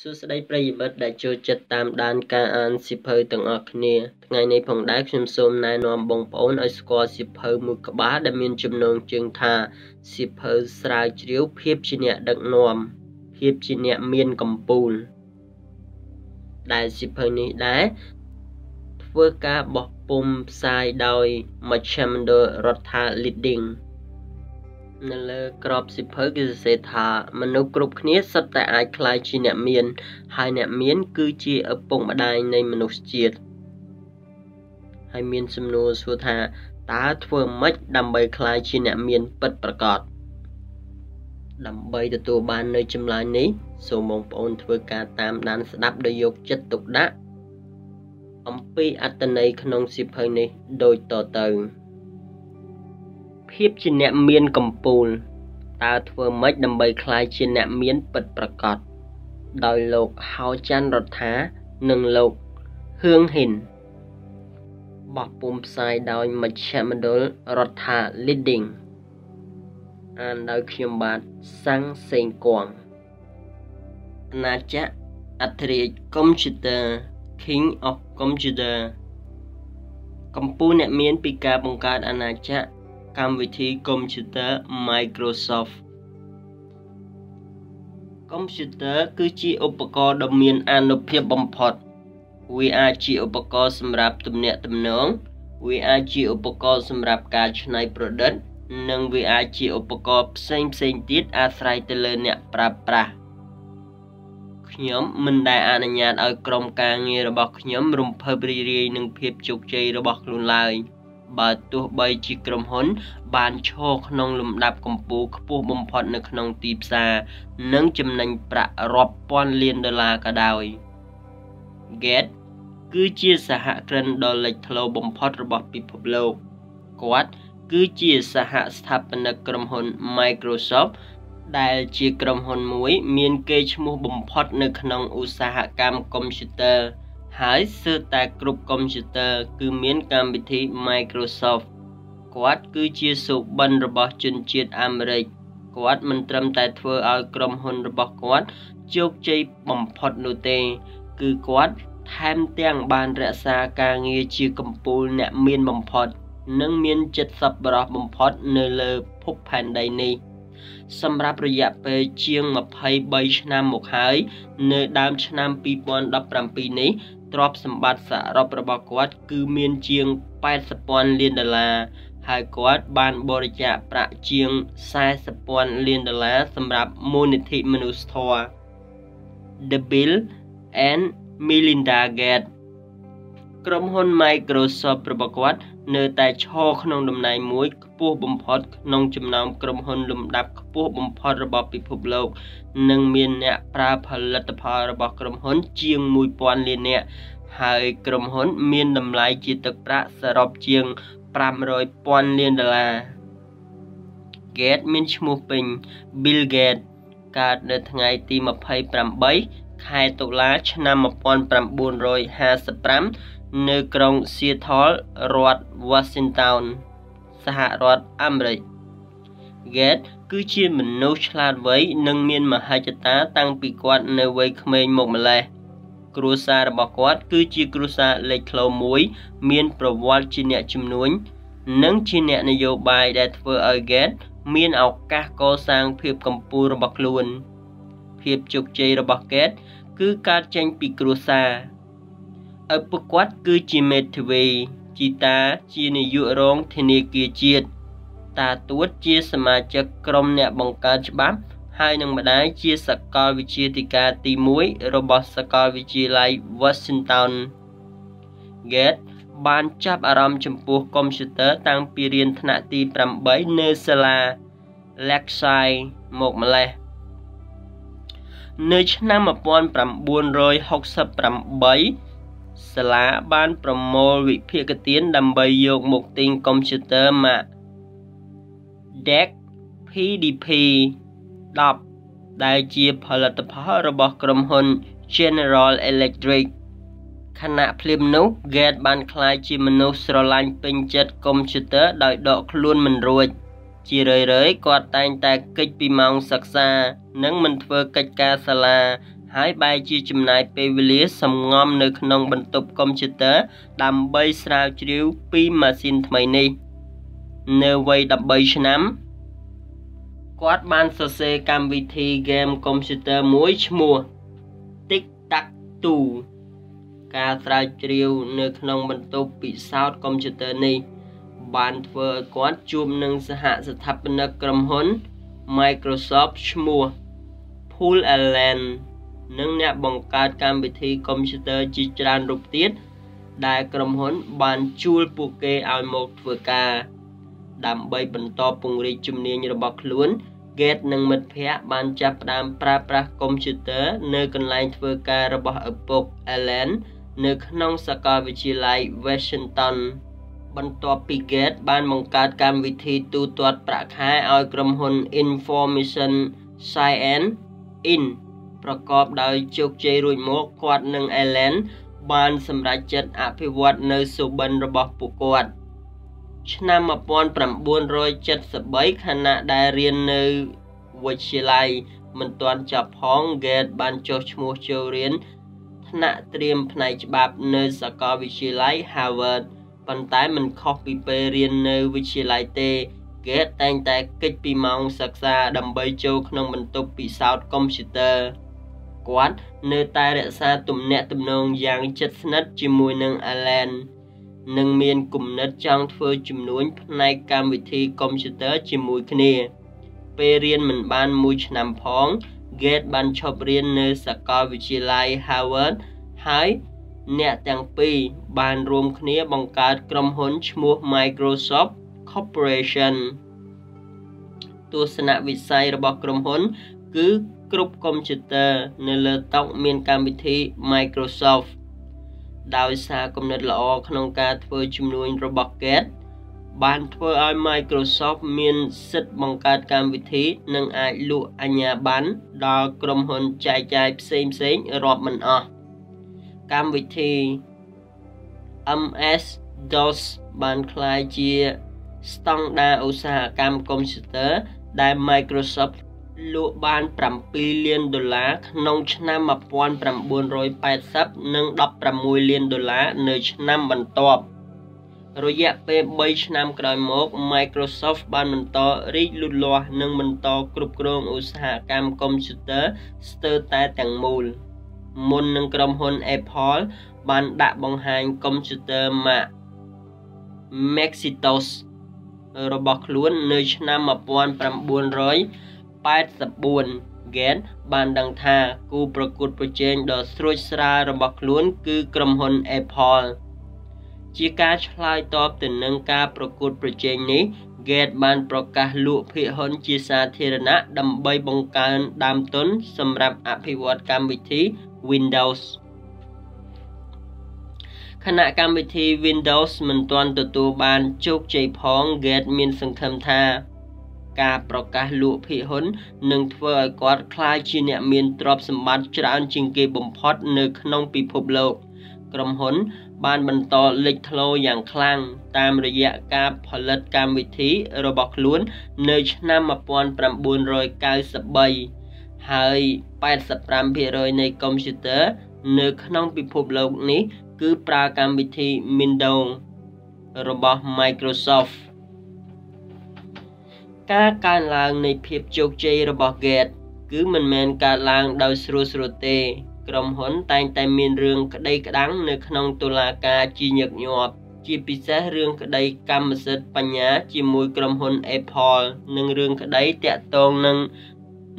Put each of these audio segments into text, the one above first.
សួស្តីប្រិយមិត្តដែលចូលចិត្តតាមដានការអានសៀវភៅទាំងអស់គ្នាថ្ងៃនេះផងដែរខ្ញុំសូមណែនាំបងប្អូនឲ្យស្គាល់សៀវភៅមួយក្បាលដែលមានចំណងជើងថាសៀវភៅស្រាវជ្រាវភាពជាអ្នកដឹកនាំភាពជាអ្នកមានកម្ពូល ដែលសៀវភៅនេះដែរធ្វើការបោះពុម្ពផ្សាយដោយមជ្ឈមណ្ឌលរដ្ឋា Leading នៅលើក្របសិភៅគេសរសេរថាមនុស្សគ្រប់គ្នាសុទ្ធតែអាចក្លាយជាអ្នកមាន ហើយអ្នកមាន គឺជាឪពុកម្ដាយនៃមនុស្សជាតិហើយមានសំណួរសួរថាតើធ្វើម៉េចដើម្បីក្លាយជាអ្នកមានពិតប្រាកដដើម្បីទទួលបាននៅចម្លើយនេះសូមបងប្អូនធ្វើការតាមដានស្ដាប់ដោយយកចិត្តទុកដាក់អំពីអត្តន័យក្នុងសៀវភៅនេះដូចតទៅ ភាពជាអ្នកមានកម្ពូលតើធ្វើម៉េចដើម្បីក្លាយជាអ្នកមានពិតប្រាកដដោយលោកហៅច័ន្ទរដ្ឋានិងលោកហឿងហ៊ិនបោះពុំផ្សាយដោយមជ្ឈមណ្ឌលរដ្ឋា Leading អានដោយខ្ញុំបាទសាំងសេងគងអាណាចក្រអធិរាជ Computer King of Computer កម្ពុជាអ្នកមានពីការបង្កើតអាណាចក្រ កម្មវិធីកុំព្យូទ័រ Microsoft កុំព្យូទ័រគឺជាឧបករណ៍ដ៏មានអានុភាពបំផុត វាអាចជាឧបករណ៍សម្រាប់ទំនាក់ទំនង វាអាចជាឧបករណ៍សម្រាប់ការច្នៃប្រឌិត និងវាអាចជាឧបករណ៍ផ្សេងផ្សេងទៀតអាស្រ័យទៅលើអ្នកប្រើប្រាស់ខ្ញុំមិនដែលអនុញ្ញាតឲ្យក្រុមការងាររបស់ខ្ញុំរំភើបរីករាយនឹងភាពជោគជ័យរបស់ខ្លួនឡើយ។ បើទោះបីជាក្រុមហ៊ុន បានឈរក្នុងលំដាប់កម្ពស់ខ្ពស់បំផុតនៅក្នុងទីផ្សារនិងចំណេញប្រាក់រាប់ពាន់លានដុល្លារក៏ដោយ Gates គឺជាសហគ្រិនដ៏លេចធ្លោបំផុតរបស់ពិភពលោកគាត់គឺជាសហស្ថាបនិកក្រុមហ៊ុន Microsoft ដែលជាក្រុមហ៊ុនមួយមានកេរ្តិ៍ឈ្មោះបំផុតនៅក្នុងឧស្សាហកម្មកុំព្យូទ័រ ហើយសើតែគ្រប់កុំព្យូទ័រគឺមានកម្មវិធី Microsoft គាត់គឺជាសុបិនរបស់ជនជាតិអាមេរិកគាត់មិនត្រឹមតែធ្វើឲ្យក្រុមហ៊ុនរបស់គាត់ជោគជ័យបំផុតនោះទេ គឺគាត់ថែមទាំងបានរក្សាការងារជាកម្ពូលអ្នកមានបំផុត និងមានចិត្តសប្បុរសបំផុតនៅលើភពផែនដីនេះសម្រាប់រយៈពេលជាង23ឆ្នាំមកហើយ នៅដើមឆ្នាំ2017នេះ ទ្រព្យសម្បត្តិសរុបរបស់គាត់ គឺមានជាង80,000លានដុល្លារហើយគាត់បានបរិច្ចាគប្រាក់ជាង40,000លានដុល្លារសម្រាប់មូលនិធិមនុស្សធម៌ The Bill and Melinda Gates ក្រុមហ៊ុន Microsoft របស់គាត់ នៅតែឈរក្នុងតំណែងមួយខ្ពស់បំផុតក្នុងចំណោមក្រុមហ៊ុនលំដាប់ខ្ពស់បំផុតរបស់ពិភពលោក និងមានអ្នកប្រើផលិតផលរបស់ក្រុមហ៊ុនជាង1000លាននាក់ហើយក្រុមហ៊ុនមានតម្លៃជាទឹកប្រាក់សរុបជាង500,000លានដុល្លារ Gates មានឈ្មោះពេញ Bill Gates កើតនៅថ្ងៃទី28ខែតុលាឆ្នាំ1955 នៅក្រុង Seattle រដ្ឋ Washington សហរដ្ឋអាមេរិក Gates គឺជាមនុស្សឆ្លាតវៃនិងមានមហិច្ឆតាតាំងពីគាត់នៅវ័យក្មេងមកម្ល៉េះគ្រួសាររបស់គាត់គឺជាគ្រួសារលេចធ្លោមួយ មានប្រវត្តិជាអ្នកជំនួញនិងជាអ្នកនយោបាយដែលធ្វើឲ្យ Gates មានឱកាសកសាងភាពកម្ពុជារបស់ខ្លួន ភាពជោគជ័យរបស់ Gates គឺកើតចេញពីគ្រួសារ ឪពុកគាត់គឺជាមេធាវីជីតាជានាយករងធនាគារជាតិតាទួតជាសមាជិកក្រុមអ្នកបង្កើតច្បាប់ហើយនឹងម្ដាយជាសកលវិទ្យាធិការទី1របស់សកលវិទ្យាល័យ Washington Gates បានចាប់អារម្មណ៍ចំពោះកុំព្យូទ័រតាំងពីរៀនថ្នាក់ទី8នៅសាលា Lakeside មកម្លេះនៅឆ្នាំ1968 សាលាបានប្រមូលវិភាគទានដើម្បីយកមកទិញកុំព្យូទ័រម៉ាក DEC PDP 10ដែលជាផលិតផលរបស់ក្រុមហ៊ុន General Electric ខណៈភ្លាមនោះ Gates បានក្លាយជាមនុស្សស្រឡាញ់ពេញចិត្តកុំព្យូទ័រដោយដកខ្លួនមិនរួច ជារឿយៗគាត់តែងតែគេចពីម៉ោងសិក្សា និងមិនធ្វើកិច្ចការសាលា ហហើយបែរជាចំណាយពេលវេលាសំងំនៅក្នុងបន្ទប់កុំព្យូទ័រដើម្បីស្រាវជ្រាវពីម៉ាស៊ីនថ្មីនេះ នៅវ័យ13ឆ្នាំគាត់បានសរសេរកម្មវិធីហ្គេមកុំព្យូទ័រមួយឈ្មោះ Tic Tac Toe ការស្រាវជ្រាវនៅក្នុងបន្ទប់ពិសោធន៍កុំព្យូទ័រនេះ បានធ្វើឲ្យគាត់ជួបនឹងសហស្ថាបនិកក្រុមហ៊ុន Microsoft ឈ្មោះ Paul Allen និងអ្នកបង្កើតកម្មវិធីកុំព្យូទ័រជាច្រើនរូបទៀតដែលក្រុមហ៊ុនបានជួលពួកគេឲ្យមកធ្វើការ ដើម្បីបន្តពង្រីកជំនាញរបស់ខ្លួន Gates និងមិត្តភ័ក្តិបានចាប់ផ្ដើមប្រើប្រាស់កុំព្យូទ័រនៅកន្លែងធ្វើការរបស់ឪពុក Allen នៅក្នុងសាកលវិទ្យាល័យ Washington បន្ទាប់ពី Gates បានបង្កើតកម្មវិធីទូទាត់ប្រាក់ខែឲ្យក្រុមហ៊ុន Information Science Inc ប្រកបដោយជោគជ័យរួចមកគាត់និង Allen បានសម្រេចចិត្តអភិវឌ្ឍនៅសុបិនរបស់ពួកគាត់ឆ្នាំ1973ខណៈដែលរៀននៅវិទ្យាល័យមិនទាន់ចប់ផង Gate បានចុះឈ្មោះចូលរៀនថ្នាក់ត្រៀមផ្នែកច្បាប់នៅសាកលវិទ្យាល័យ Harvard ប៉ុន្តែមិនខុសពីពេលរៀននៅវិទ្យាល័យទេ Gate តែងតែគេចពីម៉ោងសិក្សាដើម្បីចូលក្នុងបន្ទប់ពិសោធន៍កុំព្យូទ័រ គាត់ នៅតែរក្សាទំនាក់ទំនងយ៉ាងជិតស្និទ្ធជាមួយនឹង Allen និងមានគំនិតចង់ធ្វើជំនួញផ្នែកកម្មវិធីកុំព្យូទ័រជាមួយគ្នាពេលរៀនមិនបានមួយឆ្នាំផង Gates បានឈប់រៀននៅសាកលវិទ្យាល័យ Harvard ហើយអ្នកទាំងពីរបានរួមគ្នាបង្កើតក្រុមហ៊ុនឈ្មោះ Microsoft Corporation ទស្សនវិស័យរបស់ក្រុមហ៊ុន គឺ គ្រប់កុំព្យូទ័រនៅលើតុមានកម្មវិធី Microsoft ដោយសារគំនិតល្អក្នុងការធ្វើជំនួញរបស់ Gates បានធ្វើឲ្យ Microsoft មានសិទ្ធិបង្កើតកម្មវិធី និងអាចលក់អាជ្ញាប័ណ្ណដល់ក្រុមហ៊ុនចែកចាយផ្សេងផ្សេងរាប់មិនអស់កម្មវិធី MS DOS បានក្លាយជាស្តង់ដារឧស្សាហកម្មកុំព្យូទ័រដែល Microsoft លក់បាន7លានដុល្លារក្នុងឆ្នាំ1980និង16លានដុល្លារនៅឆ្នាំបន្ទាប់រយៈពេល3ឆ្នាំក្រោយមក Microsoft បានបន្តរីកលូតលាស់និងបន្តគ្រប់គ្រងឧស្សាហកម្មកុំព្យូទ័រស្ទើរតែទាំងមូល មុននឹងក្រុមហ៊ុន Apple បានដាក់បង្ហាញកុំព្យូទ័រ Mac Macintosh របស់ខ្លួននៅឆ្នាំ1900 84 Gates បានដឹងថាគូប្រកួតប្រជែងដ៏ស្រួចស្រាលរបស់ខ្លួនគឺក្រុមហ៊ុន Apple ជាការឆ្លើយតបទៅនឹងការប្រកួតប្រជែងនេះ Gates បានប្រកាសលក់ភាគហ៊ុនជាសាធារណៈដើម្បីបង្កើនដើមទុនសម្រាប់អភិវឌ្ឍកម្មវិធី Windows ខណៈកម្មវិធី Windows មិនទាន់ទទួលបានជោគជ័យផង Gates មានសង្ឃឹមថា ការប្រកាសលក់ភាគហ៊ុននឹងធ្វើឲ្យគាត់ក្លាយជាអ្នកមានទ្រព្យសម្បត្តិច្រើនជាងគេបំផុតនៅក្នុងពិភពលោក ក្រុមហ៊ុនបានបន្តលេចធ្លោយ៉ាងខ្លាំងតាមរយៈការផលិតកម្មវិធីរបស់ខ្លួននៅឆ្នាំ1993ហើយ85%នៃកុំព្យូទ័រនៅក្នុងពិភពលោកនេះ គឺប្រើកម្មវិធី Windows របស់ Microsoft ការកើនឡើងនៃភាពជោគជ័យរបស់ Gates គឺមិនមែនកើតឡើងដោយស្រួលស្រួលទេ ក្រុមហ៊ុនតែងតែមានរឿងក្តីក្តាំងនៅក្នុងតុលាការជាញឹកញាប់ជាពិសេសរឿងក្តីកម្មសិទ្ធិបញ្ញាជាមួយក្រុមហ៊ុន Apple និងរឿងក្តីតាក់ទងនឹង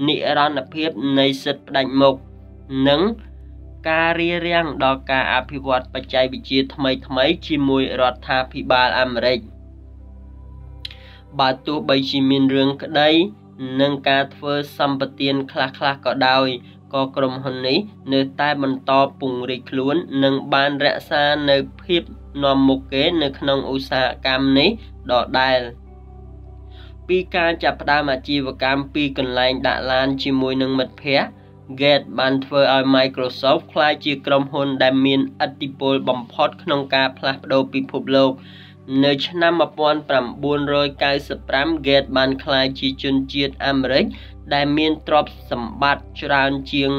និរន្តរភាពនៃសិទ្ធិផ្ដាច់មុខនិងការរារាំងដល់ការអភិវឌ្ឍបច្ចេកវិទ្យាថ្មីៗជាមួយរដ្ឋាភិបាលអាមេរិក។ បើទោះបីជាមានរឿងក្តី និងការធ្វើសម្បទានខ្លះៗក៏ដោយក៏ក្រុមហ៊ុននេះនៅតែបន្តពង្រីកខ្លួន និងបានរក្សានៅភាពនាំមុខគេនៅក្នុងឧស្សាហកម្មនេះដដែលពីការចាប់ផ្ដើមអាជីវកម្មពីកន្លែងដាក់ឡានជាមួយនឹងមិត្តភ័ក្តិ Gates បានធ្វើឲ្យ Microsoft ក្លាយជាក្រុមហ៊ុនដែលមានឥទ្ធិពលបំផុតក្នុងការផ្លាស់ប្ដូរពិភពលោក នៅឆ្នាំ1995 Gates បានក្លាយជាជនជាតិអាមេរិកដែលមានទ្រព្យសម្បត្តិច្រើនជាង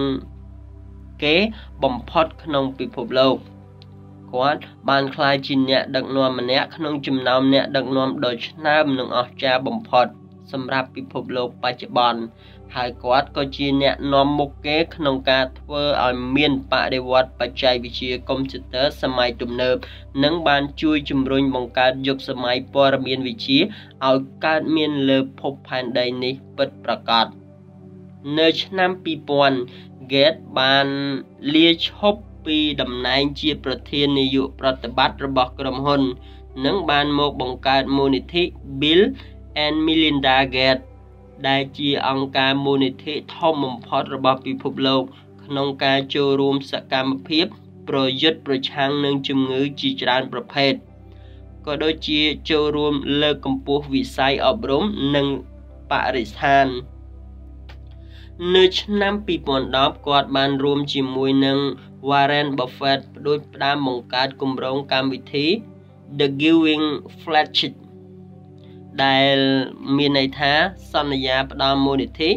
គេបំផុតក្នុងពិភពលោកគាត់បានក្លាយជាអ្នកដឹកនាំម្នាក់ក្នុងចំណោមអ្នកដឹកនាំដ៏ឆ្នើមនិងអស្ចារ្យបំផុតសម្រាប់ពិភពលោកបច្ចុប្បន្ន ហើយគាត់ក៏ជាអ្នកនាំមុខគេក្នុងការធ្វើឲ្យមានបដិវត្តបច្ចេកវិទ្យាកុំព្យូទ័រសម័យទំនើបនិងបានជួយជំរុញបង្កើតយុគសម័យព័ត៌មានវិទ្យាឲ្យកើតមានលើភពផែនដីនេះពិតប្រាកដនៅឆ្នាំ2000 Gates បានលាឈប់ពីតំណែងជាប្រធាននាយកប្រតិបត្តិរបស់ក្រុមហ៊ុន និងបានមកបង្កើតមូលនិធិ Bill and Melinda Gates ដែលជាអង្គការមូលនិធិធំបំផុតរបស់ពិភពលោក ក្នុងការចូលរួមសកម្មភាព ប្រយុទ្ធប្រឆាំងនឹងជំងឺជាច្រើនប្រភេទក៏ដូចជាចូលរួមលើកកម្ពស់វិស័យអប់រំនិងបរិស្ថាននៅឆ្នាំ2010គាត់បានរួមជាមួយនឹង Warren Buffett បដួចផ្ដើមបង្កើតគម្រោងកម្មវិធី The Giving Flagship ដែលមានន័យថាសន្យាផ្ដល់មូលនិធិ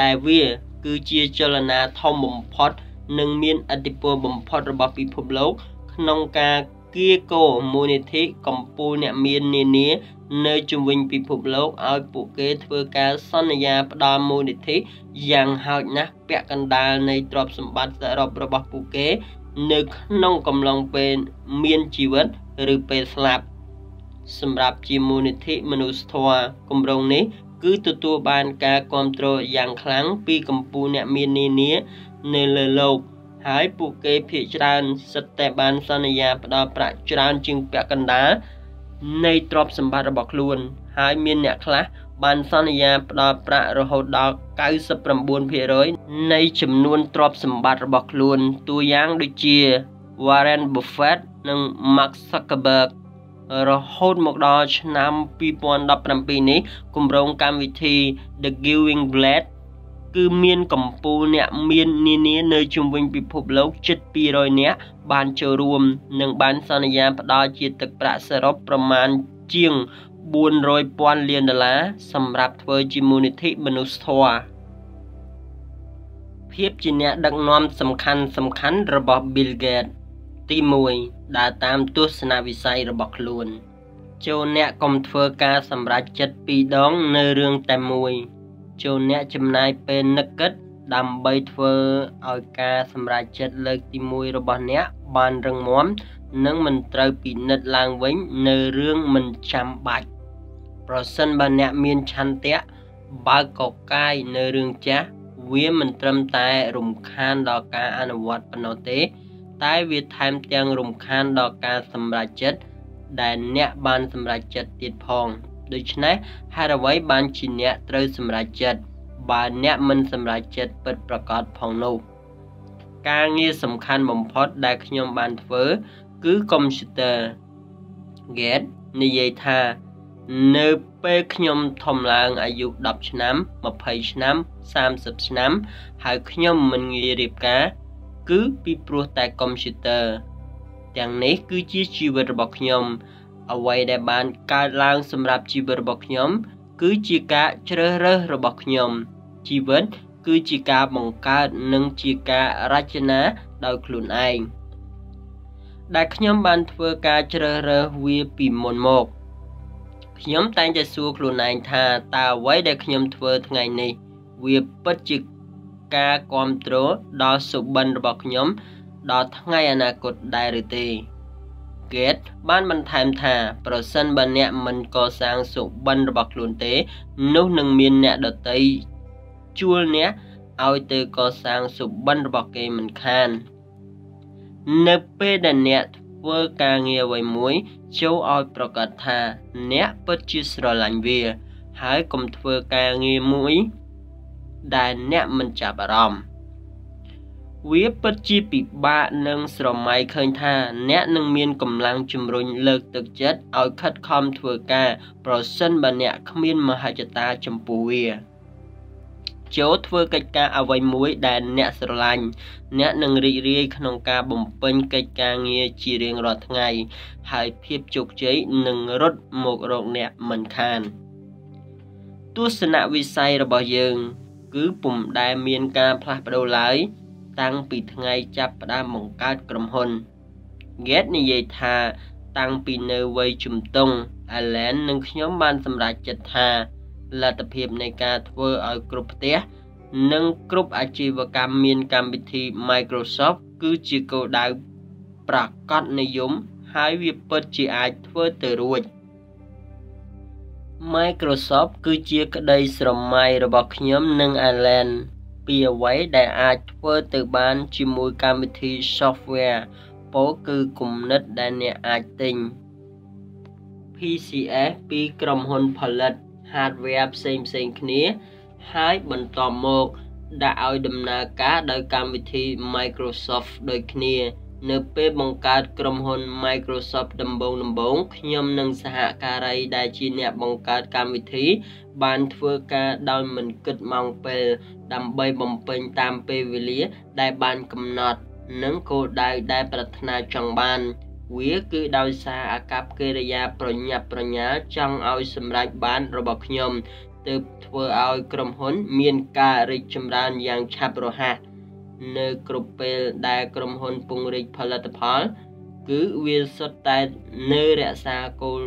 ដែលវា គឺជាចលនាធំបំផុត និងមានឥទ្ធិពលបំផុតរបស់ពិភពលោក ក្នុងការគៀកោមូលនិធិកម្ពុជាអ្នកមាននានា នៅជំវិញពិភពលោកឲ្យពួកគេធ្វើការសន្យាផ្ដល់មូលនិធិយ៉ាងហោចណាស់ពាក់កណ្ដាលនៃទ្រព្យសម្បត្តិសរុបរបស់ពួកគេ នៅក្នុងកំឡុងពេលមានជីវិត ឬពេលស្លាប់ សម្រាប់ជាមូលនិធិមនុស្សធម៌គម្រោងនេះគឺទទួលបានការគ្រប់គ្រងយ៉ាងខ្លាំងពីកម្ពុជាអ្នកមាននានានៅលើលោកហើយពួកគេភាគច្រើនសិតតែបានសន្យាផ្ដល់ប្រាក់ច្រើនជាងពាក់កណ្ដាលនៃទ្រព្យសម្បត្តិរបស់ខ្លួន ហើយមានអ្នកខ្លះបានសន្យាផ្ដល់ប្រាក់រហូតដល់99%នៃចំនួនទ្រព្យសម្បត្តិរបស់ខ្លួន តួយ៉ាងដូចជា Warren Buffett និង Mark Zuckerberg រហូតមកដល់ឆ្នាំ2017នេះគម្រោងកម្មវិធី The Giving Blade គឺមានកម្ពុជាអ្នកមាននានានៅជុំវិញពិភពលោកជិត200នាក់បានចូលរួមនិងបានសន្យាផ្ដល់ជាទឹកប្រាក់សរុបប្រមាណជាង400,000លានដុល្លារសម្រាប់ធ្វើជាមូលនិធិមនុស្សធម៌ភាពជាអ្នកដឹកនាំសំខាន់សំខាន់របស់ Bill Gates ទី1ដើរតាមទស្សនវិស័យរបស់ខ្លួនចូលអ្នកកុំធ្វើការសម្រេចចិត្តពីរដងនៅរឿងតែមួយចូលអ្នកចំណាយពេលនឹកគិត ដើម្បីធ្វើឲ្យការសម្រេចចិត្តលើកទី1របស់អ្នកបានរឹងមាំនិងមិនត្រូវពិនិត្យឡើងវិញនៅរឿងមិនចាំបាច់ប្រសិនបើអ្នកមានឆន្ទៈបើកកកាយនៅរឿងចាស់វាមិនត្រឹមតែរំខានដល់ការអនុវត្តប៉ុណ្ណោះទេ តែវាថែមទាំងរំខានដល់ការសម្រេចចិត្តដែលអ្នកបានសម្រេចចិត្តទៀតផងដូច្នេះហេតុអ្វីបានជាអ្នកត្រូវសម្រេចចិត្តបើអ្នកមិនសម្រេចចិត្តពិតប្រាកដផងនោះការងារសំខាន់បំផុតដែលខ្ញុំបានធ្វើគឺកុំព្យូទ័រ Gate និយាយថានៅពេលខ្ញុំធំឡើងអាយុ10ឆ្នាំ20ឆ្នាំ30ឆ្នាំហើយខ្ញុំមិនងាយរៀបការ គឺពីព្រោះតែកុំព្យូទ័រទាំងនេះគឺជាជីវិតរបស់ខ្ញុំ អ្វីដែលបានកើតឡើងសម្រាប់ជីវិតរបស់ខ្ញុំ គឺជាការជ្រើសរើសរបស់ខ្ញុំ ជីវិតគឺជាការបង្កើតនិងជាការរចនាដោយខ្លួនឯងដែលខ្ញុំបានធ្វើការជ្រើសរើសវាពីមុនមកខ្ញុំតែងតែសួរខ្លួនឯងថាតើអ្វីដែលខ្ញុំធ្វើថ្ងៃនេះ វាពិតជា ការគ្រប់គ្រងដល់សុបិនរបស់ខ្ញុំ ដល់ថ្ងៃអនាគតដែរឬទេ Gates បានបន្ថែមថាប្រសិនបើអ្នកមិនកសាងសុបិនរបស់ខ្លួនទេ នោះនឹងមានអ្នកដតីជួលអ្នកឲ្យទៅកសាងសុបិនរបស់គេមិនខាន នៅពេលដែលអ្នកធ្វើការងារអ្វីមួយចូលឲ្យប្រកាសថា អ្នកពិតជាស្រឡាញ់វាហើយកុំធ្វើការងារមួយ ដែលអ្នកមិនចាប់អារម្មណ៍វាពិតជាពិបាកនឹងស្រមៃឃើញថា អ្នកនឹងមានកម្លាំងជំរុញលើកទឹកចិត្តឲ្យខិតខំធ្វើការ ប្រសិនបើអ្នកគ្មានមហិច្ឆតាចំពោះវាចូលធ្វើកិច្ចការអ្វីមួយដែលអ្នកស្រឡាញ់អ្នកនឹងរីករាយក្នុងការបំពេញកិច្ចការងារជារៀងរាល់ថ្ងៃ ហើយភាពជោគជ័យនឹងរត់មករកអ្នកមិនខាន ទស្សនវិស័យរបស់យើង គឺពុំដែលមានការផ្លាស់ប្ដូរឡើយ តាំងពីថ្ងៃចាប់ផ្ដើមបង្កើតក្រុមហ៊ុន Gates និយាយថាតាំងពីនៅវ័យជំទង់ Allen និងខ្ញុំបានសម្រេចចិត្តថាលទ្ធភាពនៃការធ្វើឲ្យគ្រប់ផ្ទះនិងគ្រប់អាជីវកម្មមានកម្មវិធី Microsoft គឺជាគោលដៅប្រកបនិយម ហើយវាពិតជាអាចធ្វើទៅរួច Microsoft គឺជាក្តីស្រមៃរបស់ខ្ញុំនិង Allen ពីអ្វីដែលអាចធ្វើទៅបានជាមួយកម្មវិធី software ពោលគឺគំនិតដែលអ្នកអាចទិញ PCS ពីក្រុមហ៊ុនផលិត hardware ផ្សេងផ្សេងគ្នា ហើយបន្តមកដាក់ឲ្យដំណើរការដោយកម្មវិធី Microsoft ដូចគ្នា នៅពេលបង្កើតក្រុមហ៊ុន Microsoft ដំបូងដំបូងខ្ញុំនិងសហការីដែលជាអ្នកបង្កើតកម្មវិធី បានធ្វើការដោយមិនគិតម៉ោងពេល ដើម្បីបំពេញតាមពេលវេលា ដែលបានកំណត់ និងគោលដៅដែលប្រាថ្នាចង់បាន វាគឺដោយសារអាកប្បកិរិយាប្រញាប់ប្រញាល់ចង់ឲ្យសម្រេចបានរបស់ខ្ញុំទើបធ្វើឲ្យក្រុមហ៊ុន មានការរីកចម្រើនយ៉ាងឆាប់រហ័ស នៅគ្រប់ពេលដែលក្រុមហ៊ុនពង្រីកផលិតផល គឺវាសុទ្ធតែនៅរក្សាគោល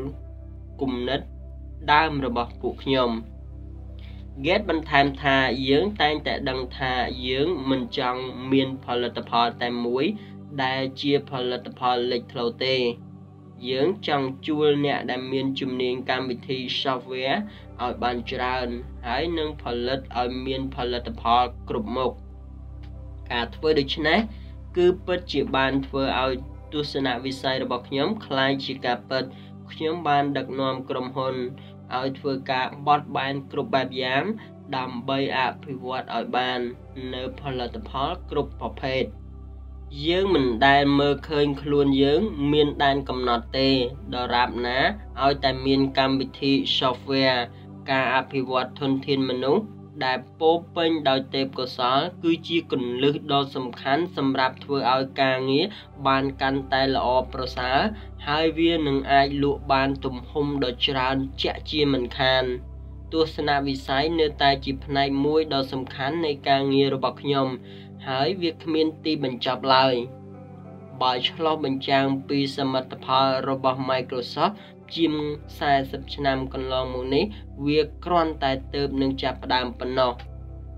គំនិតដើមរបស់ពួកខ្ញុំ Gate បន្ថែមថាយើងតែងតែដឹងថាយើងមិនចង់មានផលិតផលតែមួយ ដែលជាផលិតផលលេចធ្លោទេ យើងចង់ជួលអ្នកដែលមានជំនាញកម្មវិធី software ឲ្យបានច្រើន ហើយនឹងផលិតឲ្យមានផលិតផលគ្រប់មុខ ការធ្វើដូច្នេះគឺពិតជាបានធ្វើឲ្យទស្សនវិស័យរបស់ខ្ញុំคล้ายជាការពិតខ្ញុំបានដឹកនាំក្រុមហ៊ុនឲ្យធ្វើការបត់បែនគ្រប់បែបយ៉ាង ដើម្បីអភិវឌ្ឍឲ្យបាននៅផលិតផលគ្រប់ប្រភេទយើងមិនដែលមើលឃើញខ្លួនយើង មានដែនកំណត់ទេដរាបណាឲ្យតែមានកម្មវិធី software ការអភិវឌ្ឍធនធានមនុស្ស ដែលពោពេញដោយទេពកោសល្យគឺជាគន្លឹះដ៏សំខាន់សម្រាប់ធ្វើឲ្យការងារបានកាន់តែល្អប្រសើរហើយវានឹងអាចលក់បានទំហំដ៏ច្រើនជាក់ជាមិនខានទស្សនវិស័យនៅតែជាផ្នែកមួយដ៏សំខាន់នៃការងាររបស់ខ្ញុំ ហើយវាគ្មានទីបញ្ចប់ឡើយបើឆ្លោះបញ្ចាំងពីសមិទ្ធផលរបស់ Microsoft ជាង40ឆ្នាំកន្លងមកនេះវាគ្រាន់តែទៅនឹងចាប់ផ្ដើមប៉ុណ្ណោះ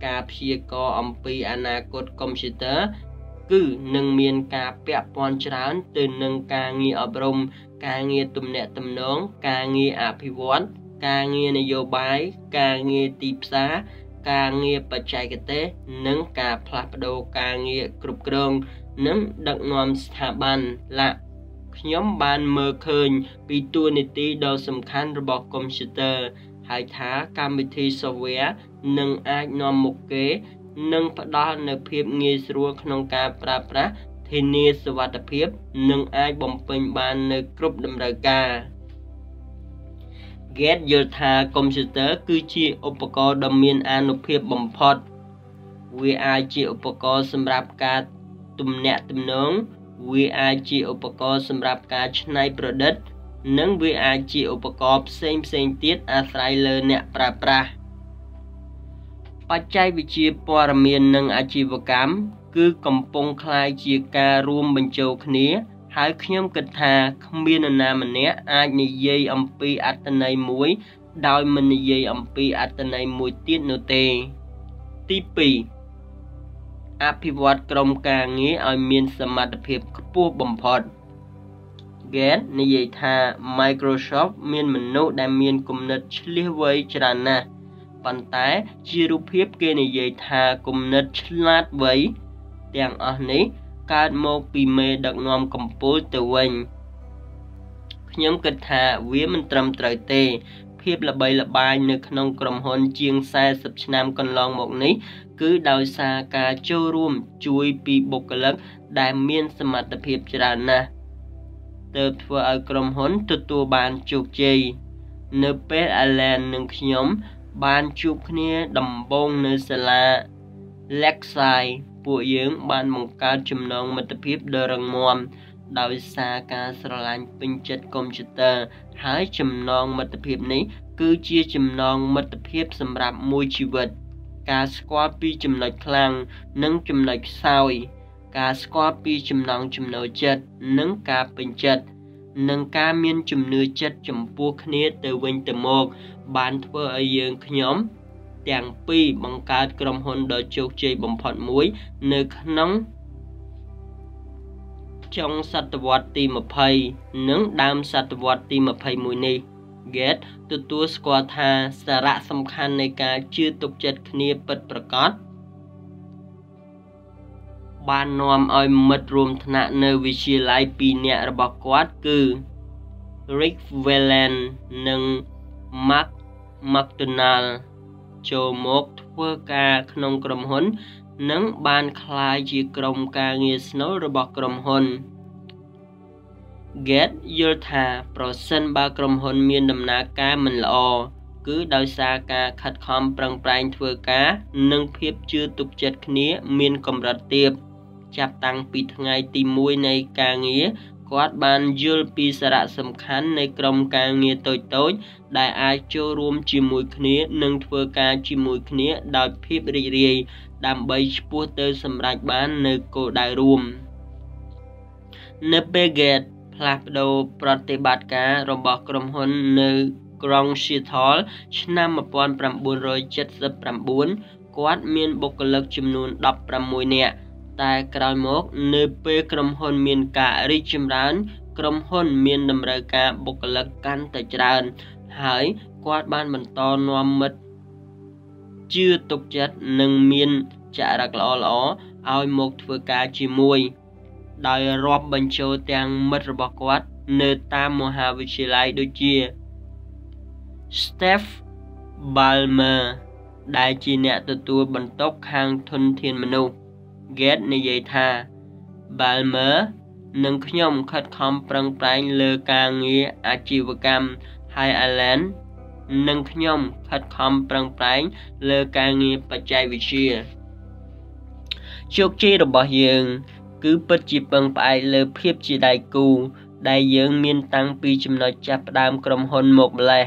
ការព្យាករអំពីអនាគតកុំព្យូទ័រគឺនឹងមានការពាក់ព័ន្ធច្រើនទៅនឹងការងារអប់រំ ការងារទំនាក់ទំនង ការងារអភិវឌ្ឍការងារនយោបាយ ការងារទីផ្សារការងារបច្ចេកទេស និងការផ្លាស់ប្ដូរការងារគ្រប់គ្រង និងដឹកនាំស្ថាប័នឡាក់ ខ្ញុំបានមើលឃើញពីតួនាទីដ៏សំខាន់របស់កុំព្យូទ័រហើយថាកម្មវិធី software នឹងអាចនាំមុខគេនិងផ្ដល់នូវភាពងាយស្រួលក្នុងការប្រើប្រាស់ធានាសុវត្ថិភាព និងអាចបំពេញបាននៅគ្រប់តម្រូវការ Gate យល់ថាកុំព្យូទ័រគឺជាឧបករណ៍ដ៏មានអានុភាពបំផុត វាអាចជាឧបករណ៍សម្រាប់ការទំនាក់ទំនង វាអាចជាឧបករណ៍សម្រាប់ការច្នៃប្រឌិត និងវាអាចជាឧបករណ៍ផ្សេងផ្សេងទៀតអាស្រ័យលើអ្នកប្រើប្រាស់បច្ចេកវិទ្យាព័ត៌មាននិងអាជីវកម្មគឺកំពុងคล้ายជាការរួមបញ្ចូលគ្នា ហើយខ្ញុំគិតថាគ្មាននរណាម្នាក់អាចនិយាយអំពីអត្តន័យមួយ ដោយមិននិយាយអំពីអត្តន័យមួយទៀតនោះទេទី2 អភិវឌ្ឍក្រុមការងារឲ្យមានសមត្ថភាពខ្ពស់បំផុត Gates និយាយថា Microsoft មានមនុស្សដែលមានគំនិតឆ្លៀសវៃច្រើនណាស់ប៉ុន្តែជារូបភាពគេនិយាយថាគំនិតឆ្លាតវៃទាំងអស់នេះកើតមកពីមេដឹកនាំកម្ពុជាទៅវិញខ្ញុំគិតថាវាមិនត្រឹមត្រូវទេភាពល្បីល្បាញនៅក្នុងក្រុមហ៊ុនជាង40ឆ្នាំកន្លងមកនេះ គឺដោយសារការចូលរួមជួយពីបុគ្គលិកដែលមានសមត្ថភាពច្រើនណាស់ទើបធ្វើឲ្យក្រុមហ៊ុនទទួលបានជោគជ័យនៅពេល Alan និងខ្ញុំ បានជួបគ្នាដំបូងនៅសាលា Lakeside ពួកយើងបានបង្កើតចំណងមិត្តភាពដ៏រឹងមាំដោយសារការស្រឡាញ់ពេញចិត្តកុំព្យូទ័រហើយចំណងមិត្តភាពនេះ គឺជាចំណងមិត្តភាពសម្រាប់មួយជីវិត ការស្គាល់ពីចំណុចខ្លាំងនិងចំណុចខ្សោយ ការស្គាល់ពីចំណង់ចំណូលចិត្តនិងការពេញចិត្តនិងការមានជំនឿចិត្តចំពោះគ្នាទៅវិញទៅមក បានធ្វើឲ្យយើងខ្ញុំ ទាំងពីរបង្កើតក្រុមហ៊ុនដ៏ជោគជ័យបំផុតមួយ នៅក្នុងចុងសតវត្សទី20និងដើមសតវត្សទី21នេះ Gates ទទួលស្គាល់ថាសារៈសំខាន់នៃការជឿទុកចិត្តគ្នាពិតប្រាកដបាននាំឲ្យមិត្តរួមថ្នាក់នៅវិទ្យាល័យពីរនាក់របស់គាត់គឺ Rick Whelan និង Mark McDonald ចូលមកធ្វើការក្នុងក្រុមហ៊ុន និងបានក្លាយជាក្រុមការងារស្នូលរបស់ក្រុមហ៊ុន Gates យល់ថាប្រសិនបើក្រុមហ៊ុនមានដំណើរការមិនល្អគឺដោយសារការខិតខំប្រឹងប្រែងធ្វើការ និងភាពជឿទុកចិត្តគ្នាមានកម្រិតទាបចាប់តាំងពីថ្ងៃទី1នៃការងារគាត់បានយល់ពីសារៈសំខាន់នៃក្រុមការងារតូចៗដែលអាចចូលរួមជាមួយគ្នានិងធ្វើការជាមួយគ្នាដោយភាពរីករាយដើម្បីឆ្ពោះទៅសម្រេចបាននូវគោលដៅរួមនៅពេល Gate ផ្លាស់ប្ដូរប្រតិបត្តិការរបស់ក្រុមហ៊ុននៅក្រុង Seattle ឆ្នាំ1979គាត់មានបុគ្គលិកចំនួន16នាក់តែក្រោយមក នៅពេលក្រុមហ៊ុនមានការរីកចម្រើន ក្រុមហ៊ុនមានតម្រូវការបុគ្គលិកកាន់តែច្រើន ហើយគាត់បានបន្តនាំមិត្តជឿទុកចិត្តនិងមានចរិតល្អៗឲ្យមកធ្វើការជាមួយ ដោយរាប់បញ្ចូលទាំងមិត្តរបស់គាត់ នៅតាមមហាវិទ្យាល័យដូចជា Steph Ballmer ដែលជាអ្នកទទួលបន្ទុកខាងធនធានមនុស្ស Gates និយាយថា Ballmer និងខ្ញុំខិតខំប្រឹងប្រែងលើការងារអាជីវកម្មហើយ Allen និងខ្ញុំខិតខំប្រឹងប្រែងលើការងារបច្ចេកវិទ្យាជោគជ័យរបស់យើង គឺពិតជាពឹងផ្អែកលើភាពជាដៃគូ ដែលយើងមានតាំងពីចំណុចចាប់ផ្ដើមក្រុមហ៊ុនមកម្លេះ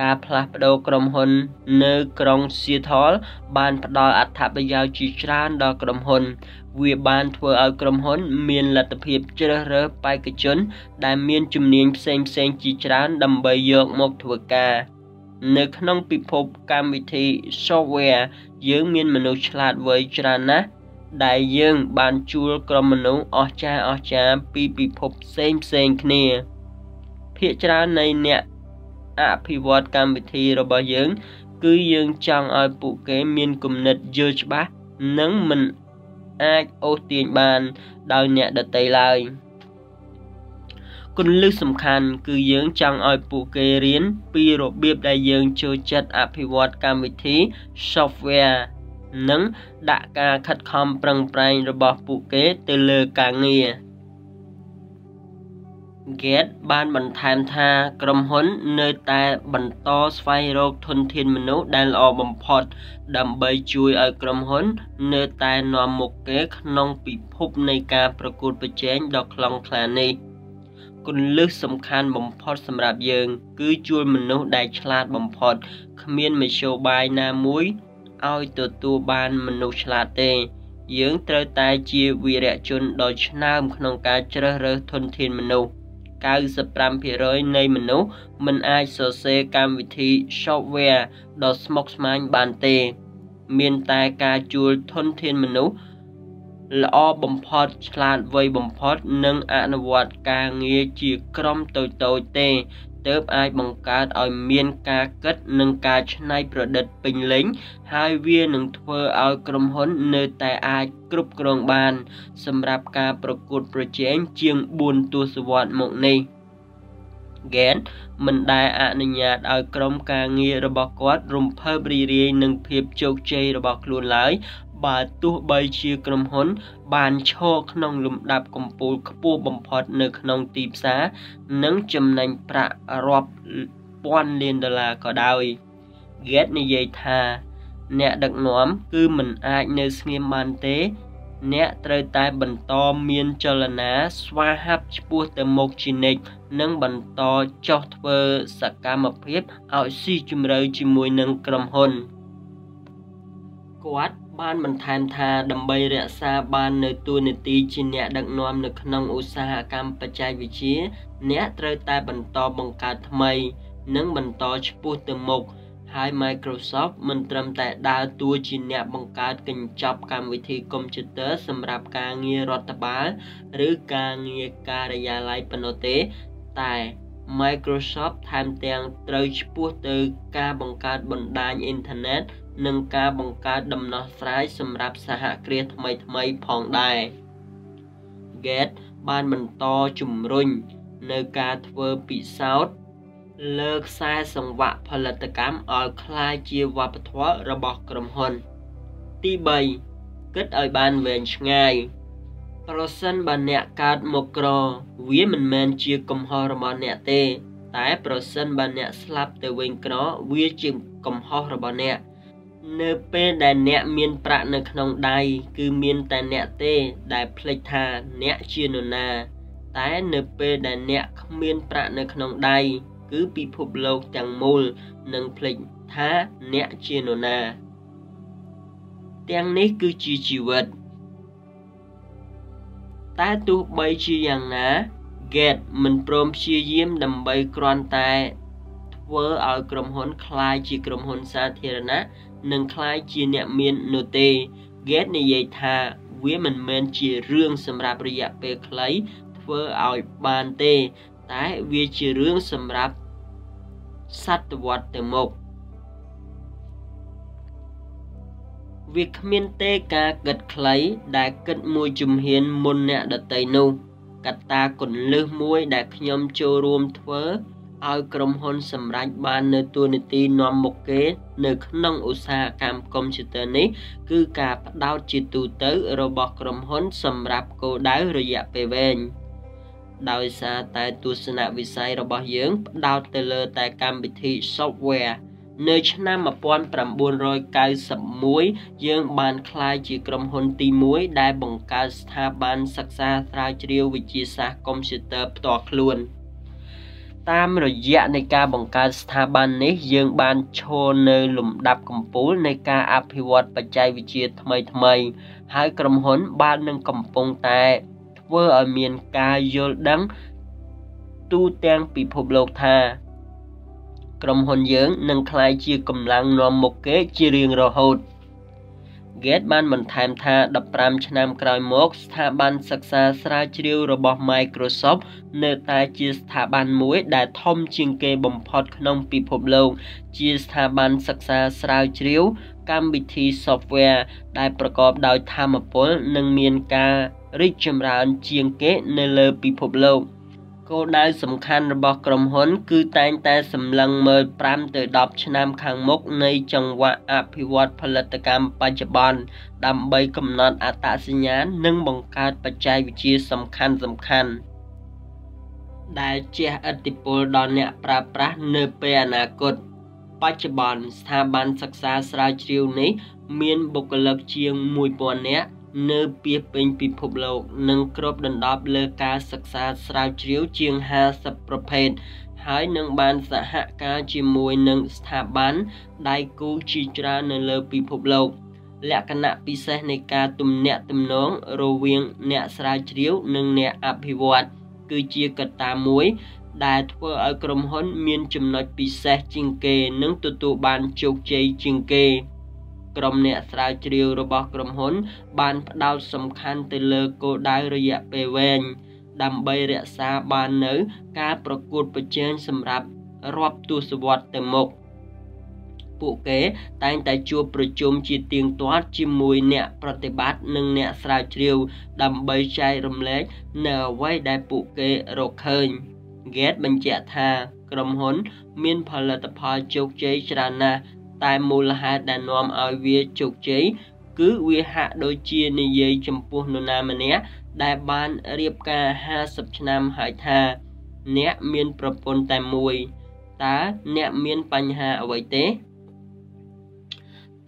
ការផ្លាស់ប្ដូរក្រុមហ៊ុននៅក្រុង Seattle បានផ្ដល់អត្ថប្រយោជន៍ជាច្រើនដល់ក្រុមហ៊ុន វាបានធ្វើឲ្យក្រុមហ៊ុន មានលទ្ធភាពជ្រើសរើសបេក្ខជន ដែលមានជំនាញផ្សេងផ្សេងជាច្រើនដើម្បីយកមកធ្វើការ នៅក្នុងពិភពកម្មវិធី software យើងមានមនុស្សឆ្លាតវៃច្រើនណាស់ ដែលយើងបានជួលក្រុមមនុស្សអស្ចារ្យអស្ចារ្យពីពិភពផ្សេងផ្សេងគ្នាភាគច្រើននៃអ្នកអភិវឌ្ឍកម្មវិធីរបស់យើង គឺយើងចង់ឲ្យពួកគេមានគំនិតយល់ច្បាស់និងមិនអាចអូសទាញបានដោយអ្នកដទៃឡើយគន្លឹះសំខាន់គឺយើងចង់ឲ្យពួកគេរៀនពីរបៀបដែលយើងចូលចិត្តអភិវឌ្ឍកម្មវិធី software និងដាក់ការខិតខំប្រឹងប្រែងរបស់ពួកគេទៅលើការងារ Gates បានបន្ថែមថាក្រុមហ៊ុននៅតែបន្តស្វែងរកធនធានមនុស្សដែលល្អបំផុត ដើម្បីជួយឲ្យក្រុមហ៊ុន នៅតែនាំមុខគេក្នុងពិភពនៃការប្រកួតប្រជែងដ៏ខ្លាំងក្លានេះគន្លឹះសំខាន់បំផុតសម្រាប់យើង គឺជួលមនុស្សដែលឆ្លាតបំផុតគ្មានមធ្យោបាយណាមួយ ឲ្យទទួលបានមនុស្សឆ្លាតទេ យើងត្រូវតែជាវីរៈជនដ៏ឆ្នើមក្នុងការជ្រើសរើសធនធានមនុស្ស95%នៃមនុស្សមិនអាចសរសេរកម្មវិធី software ដ៏ស្មុគស្មាញបានទេ មានតែការជួលធនធានមនុស្សល្អបំផុតឆ្លាតវៃបំផុតនិងអនុវត្តការងារជាក្រុមតូចៗទេ ទើបអាចបង្កើតឲ្យមានការគិតនិងការច្នៃប្រឌិតពេញលេញ ហើយវានឹងធ្វើឲ្យក្រុមហ៊ុននៅតែអាចគ្រប់គ្រងបាន សម្រាប់ការប្រកួតប្រជែងជាង4ទសវត្សរ៍មកនេះ Gain មិនដែលអនុញ្ញាតឲ្យក្រុមការងាររបស់គាត់រំភើបរីរាយនឹងភាពជោគជ័យរបស់ខ្លួនឡើយ បើទោះបីជាក្រុមហ៊ុន បានឈរក្នុងលំដាប់កំពូលខ្ពស់បំផុតនៅក្នុងទីផ្សារនិងចំណេញប្រាក់រាប់ពាន់លានដុល្លារក៏ដោយ Gates និយាយថា អ្នកដឹកនាំគឺមិនអាចនៅស្ងៀមបានទេ អ្នកត្រូវតែបន្តមានចលនាស្វាហាប់ឆ្ពោះទៅមុខជានិច្ចនិងបន្តចោះធ្វើសកម្មភាពឲ្យស៊ីជម្រៅជាមួយនឹងក្រុមហ៊ុនគាត់ បានបន្ថែមថាដើម្បីរក្សាបាននៅទួនាទីជាអ្នកដឹកនាំនៅក្នុងឧស្សាហកម្មបច្ចេកវិទ្យា អ្នកត្រូវតែបន្តបង្កើតថ្មី និងបន្តឆ្ពោះទៅមុខហើយ Microsoft មិនត្រឹមតែដើរតួជាអ្នកបង្កើតកញ្ចប់កម្មវិធីកុំព្យូទ័រសម្រាប់ការងាររដ្ឋបាលឬការងារការិយាល័យប៉ុណ្ណោះទេតែ Microsoft ថែមទាំងត្រូវឆ្ពោះទៅការបង្កើតបណ្ដាញអ៊ីនធឺណិត និងការបង្កើតដំណោះស្រាយសម្រាប់សហគ្រាសថ្មីៗផងដែរ Gates បានបន្តជំរុញនៅការធ្វើពិសោធន៍លើខ្សែសង្វាក់ផលិតកម្មឲ្យคล้ายជាវប្បធម៌របស់ក្រុមហ៊ុន ទី3គិតឲ្យបានវែងឆ្ងាយប្រសិនបើអ្នកកើតមកក្រ វាមិនមែនជាកំហុសរបស់អ្នកទេ តែប្រសិនបើអ្នកស្លាប់ទៅវិញក្រ វាជាកំហុសរបស់អ្នក នៅពេលដែលអ្នកមានប្រាក់នៅក្នុងដៃគឺមានតែអ្នកទេដែលភ្លេចថាអ្នកជានរណា តែនៅពេលដែលអ្នកគ្មានប្រាក់នៅក្នុងដៃគឺពិភពលោកទាំងមូលនឹងភ្លេចថាអ្នកជានរណា ទាំងនេះគឺជាជីវិតតែទោះបីជាយ៉ាងណា Gate មិនព្រមព្យាយាមដើម្បីគ្រាន់តែធ្វើឲ្យក្រុមហ៊ុនคล้ายជាក្រុមហ៊ុនសាធារណៈ និងคล้ายជាអ្នកមាននោះទេ Gate និយាយថាវាមិនមែនជារឿងសម្រាប់រយៈពេលខ្លីធ្វើឲ្យបានទេ តែវាជារឿងសម្រាប់សតវត្សទៅមុខវាគ្មានទេការគិតខ្លីដែលគិតមួយជំហានមុនអ្នកដតីនោះកត្តាគន្លឹះមួយដែលខ្ញុំចូលរួមធ្វើ ឲ្យក្រុមហ៊ុនសម្រេចបាននៅទួលនីតិនាំមុខគេ នៅក្នុងឧស្សាហកម្មកុំព្យូទ័រនេះ គឺការផ្ដោតជាទូទៅ របស់ក្រុមហ៊ុន សម្រាប់គោលដៅរយៈពេលវែងដោយសារតែទស្សនវិស័យរបស់យើងផ្ដោតទៅលើតែកម្មវិធី software នៅឆ្នាំ1991យើងបានក្លាយជាក្រុមហ៊ុនទី1ដែលបង្កើតស្ថាប័នសិក្សាស្រាវជ្រាវវិទ្យាសាស្ត្រកុំព្យូទ័រផ្ទាល់ខ្លួន។ តាមរយៈនៃការបង្កើតស្ថាប័ននេះយើងបានឈរនៅលំដាប់កំពូលនៃការអភិវឌ្ឍបច្ចេកវិទ្យាថ្មីថ្មីហើយក្រុមហ៊ុនបាននឹងកំពុងតែធ្វើឲ្យមានការយល់ដឹងទូទាំងពិភពលោកថាក្រុមហ៊ុនយើងនឹងក្លាយជាកម្លាំងនាំមុខគេជារៀងរហូត។ Gates បានបន្ថែមថា15ឆ្នាំក្រោយមក ស្ថាប័នសិក្សាស្រាវជ្រាវរបស់ Microsoft នៅតែជាស្ថាប័នមួយ ដែលធំជាងគេបំផុតក្នុងពិភពលោក ជាស្ថាប័នសិក្សាស្រាវជ្រាវកម្មវិធី software ដែលប្រកបដោយធម៌ពលនិងមានការរីកចម្រើនជាងគេនៅលើពិភពលោក។ គោលដៅសំខាន់របស់ក្រុមហ៊ុន គឺតែងតែសម្លឹងមើល5ទៅ10ឆ្នាំខាងមុខនៃចង្វាក់អភិវឌ្ឍផលិតកម្មបច្ចុប្បន្នដើម្បីកំណត់អត្តសញ្ញាណនិងបង្កើតបច្ចេកវិទ្យាសំខាន់សំខាន់ដែលជះឥទ្ធិពលដល់អ្នកប្រើប្រាស់នៅពេលអនាគតបច្ចុប្បន្នស្ថាប័នសិក្សាស្រាវជ្រាវនេះ មានបុគ្គលិកជាង1000នាក់ នៅពាសពេញពិភពលោក និងគ្របដណ្ដប់លើការសិក្សាស្រាវជ្រាវជាង50ប្រភេទហើយនឹងបានសហការជាមួយនឹងស្ថាប័នដៃគូជាច្រើននៅលើពិភពលោកលក្ខណៈពិសេសនៃការទំនាក់ទំនងរវាងអ្នកស្រាវជ្រាវនិងអ្នកអភិវឌ្ឍគឺជាកត្តាមួយដែលធ្វើឲ្យក្រុមហ៊ុនមានចំណុចពិសេសជាងគេនិងទទួលបានជោគជ័យជាងគេ ក្រុមអ្នកស្រាវជ្រាវរបស់ក្រុមហ៊ុន បានផ្ដោតសំខាន់ទៅលើគោលដៅរយៈពេលវែងដើម្បីរក្សាបាននៅការប្រកួតប្រជែងសម្រាប់រាប់ទសវត្សរ៍ទៅមុខពួកគេតែងតែជួបប្រជុំជាទៀងទាត់ជាមួយអ្នកប្រតិបត្តិនិងអ្នកស្រាវជ្រាវ ដើម្បីចែករំលែកនៅអ្វីដែលពួកគេរកឃើញ Gates បញ្ជាក់ថាក្រុមហ៊ុន មានផលិតផលជោគជ័យច្រើនណាស់ តែមូលហេតុដែលនាំឲ្យវាជោគជ័យគឺវាហាក់ដូចជានិយាយចំពោះនរណាម្នាក់ដែលបានរៀបការ50ឆ្នាំហើយថា អ្នកមានប្រពន្ធតែមួយតើអ្នកមានបញ្ហាអ្វីទេ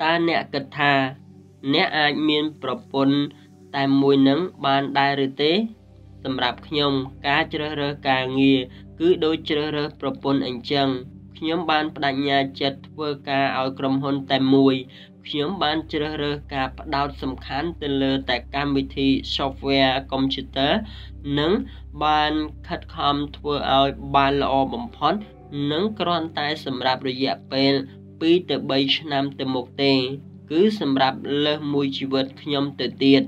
តើអ្នកគិតថា អ្នកអាចមានប្រពន្ធតែមួយនឹងបានដែរឬទេ សម្រាប់ខ្ញុំការជ្រើសរើសការងារគឺដូចជ្រើសរើសប្រពន្ធអញ្ចឹង ខ្ញុំបានបដិញ្ញាចិត្តធ្វើការឲ្យក្រុមហ៊ុនតែមួយខ្ញុំបានជ្រើសរើសការផ្ដោតសំខាន់ទៅលើតែកម្មវិធី software computer និងបានខិតខំធ្វើឲ្យបានល្អបំផុតនិងគ្រាន់តែសម្រាប់រយៈពេល2ទៅ3ឆ្នាំទៅមុខទេ គឺសម្រាប់លើសមួយជីវិតខ្ញុំទៅទៀត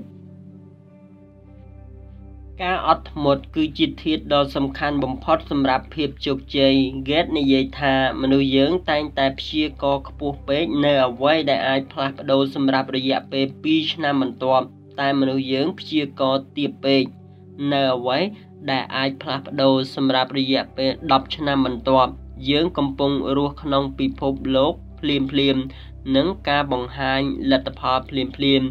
ការអត់ធ្មត់គឺជាធាតុដ៏សំខាន់បំផុតសម្រាប់ភាពជោគជ័យ Gates និយាយថាមនុស្សយើងតែងតែព្យាករខ្ពស់ពេកនៅអ្វីដែលអាចផ្លាស់ប្ដូរសម្រាប់រយៈពេល2ឆ្នាំបន្ទាប់តែមនុស្សយើងព្យាករទាបពេកនៅអ្វីដែលអាចផ្លាស់ប្ដូរសម្រាប់រយៈពេល10ឆ្នាំបន្ទាប់យើងកំពុងរស់ក្នុងពិភពលោកភ្លាមភ្លាមនិងការបង្ហាញលទ្ធផលភ្លាមភ្លាម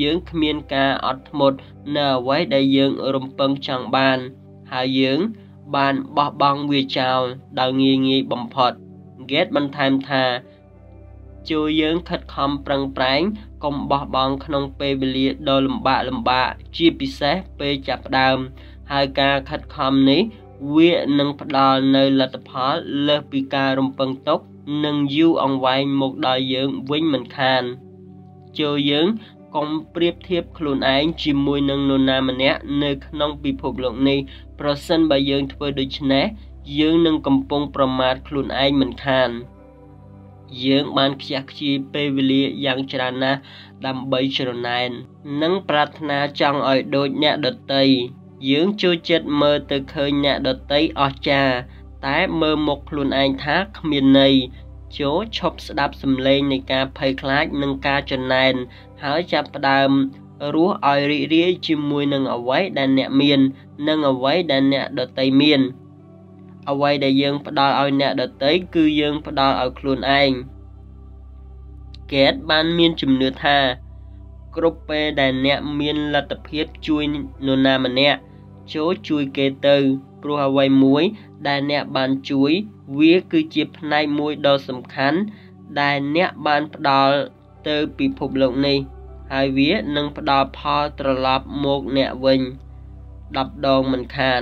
យើងគ្មានការអត់ធ្មត់នៅអ្វីដែលយើងរំពឹងចង់បាន ហើយយើងបានបោះបង់វាចោលដោយងាយងាយបំផុត Gate បន្ថែមថាជួយយើងខិតខំប្រឹងប្រែងកុំបោះបង់ក្នុងពេលវេលាដ៏លំបាកលំបាកជាពិសេសពេលចាប់ផ្ដើម ហើយការខិតខំនេះវានឹងផ្ដល់នៅលទ្ធផលលើសពីការរំពឹងទុក និងយូរអង្វែងមកដល់យើងវិញមិនខាន ចូលយើង កុំប្រៀបធៀបខ្លួនឯងជាមួយនឹងនរណាម្នាក់នៅក្នុងពិភពលោកនេះប្រសិនបើយើងធ្វើដូច្នេះយើងនឹងកំពុងប្រមាថខ្លួនឯងមិនខានយើងបានខ្ជះខ្ជាយពេលវេលាយ៉ាងច្រើនណាស់ដើម្បីច្រណែន និងប្រាថ្នាចង់ឲ្យដូចអ្នកដតីយើងចូលចិត្តមើលទៅឃើញអ្នកដតីអស្ចារ្យតែមើលមុខខ្លួនឯងថាគ្មានន័យ ចូលឈប់ស្ដាប់សំឡេងនៃការភ័យខ្លាចនិងការចំណែនហើយចាប់ផ្ដើមរស់ឲ្យរីករាយជាមួយនឹងអ្វីដែលអ្នកមាន និងអ្វីដែលអ្នកដតីមាន អ្វីដែលយើងផ្ដល់ឲ្យអ្នកដតីគឺយើងផ្ដល់ឲ្យខ្លួនឯងកេតបានមានជំនឿថាគ្រប់ពេលដែលអ្នកមានលទ្ធភាពជួយនរណាម្នាក់ចូលជួយគេទៅព្រោះអ្វីមួយ ដែលអ្នកបានជួយ វាគឺជាផ្នែកមួយដ៏សំខាន់ ដែលអ្នកបានផ្ដល់ទៅពិភពលោកនេះ ហើយវានឹងផ្ដល់ផលត្រឡប់មកអ្នកវិញ10ដងមិនខាន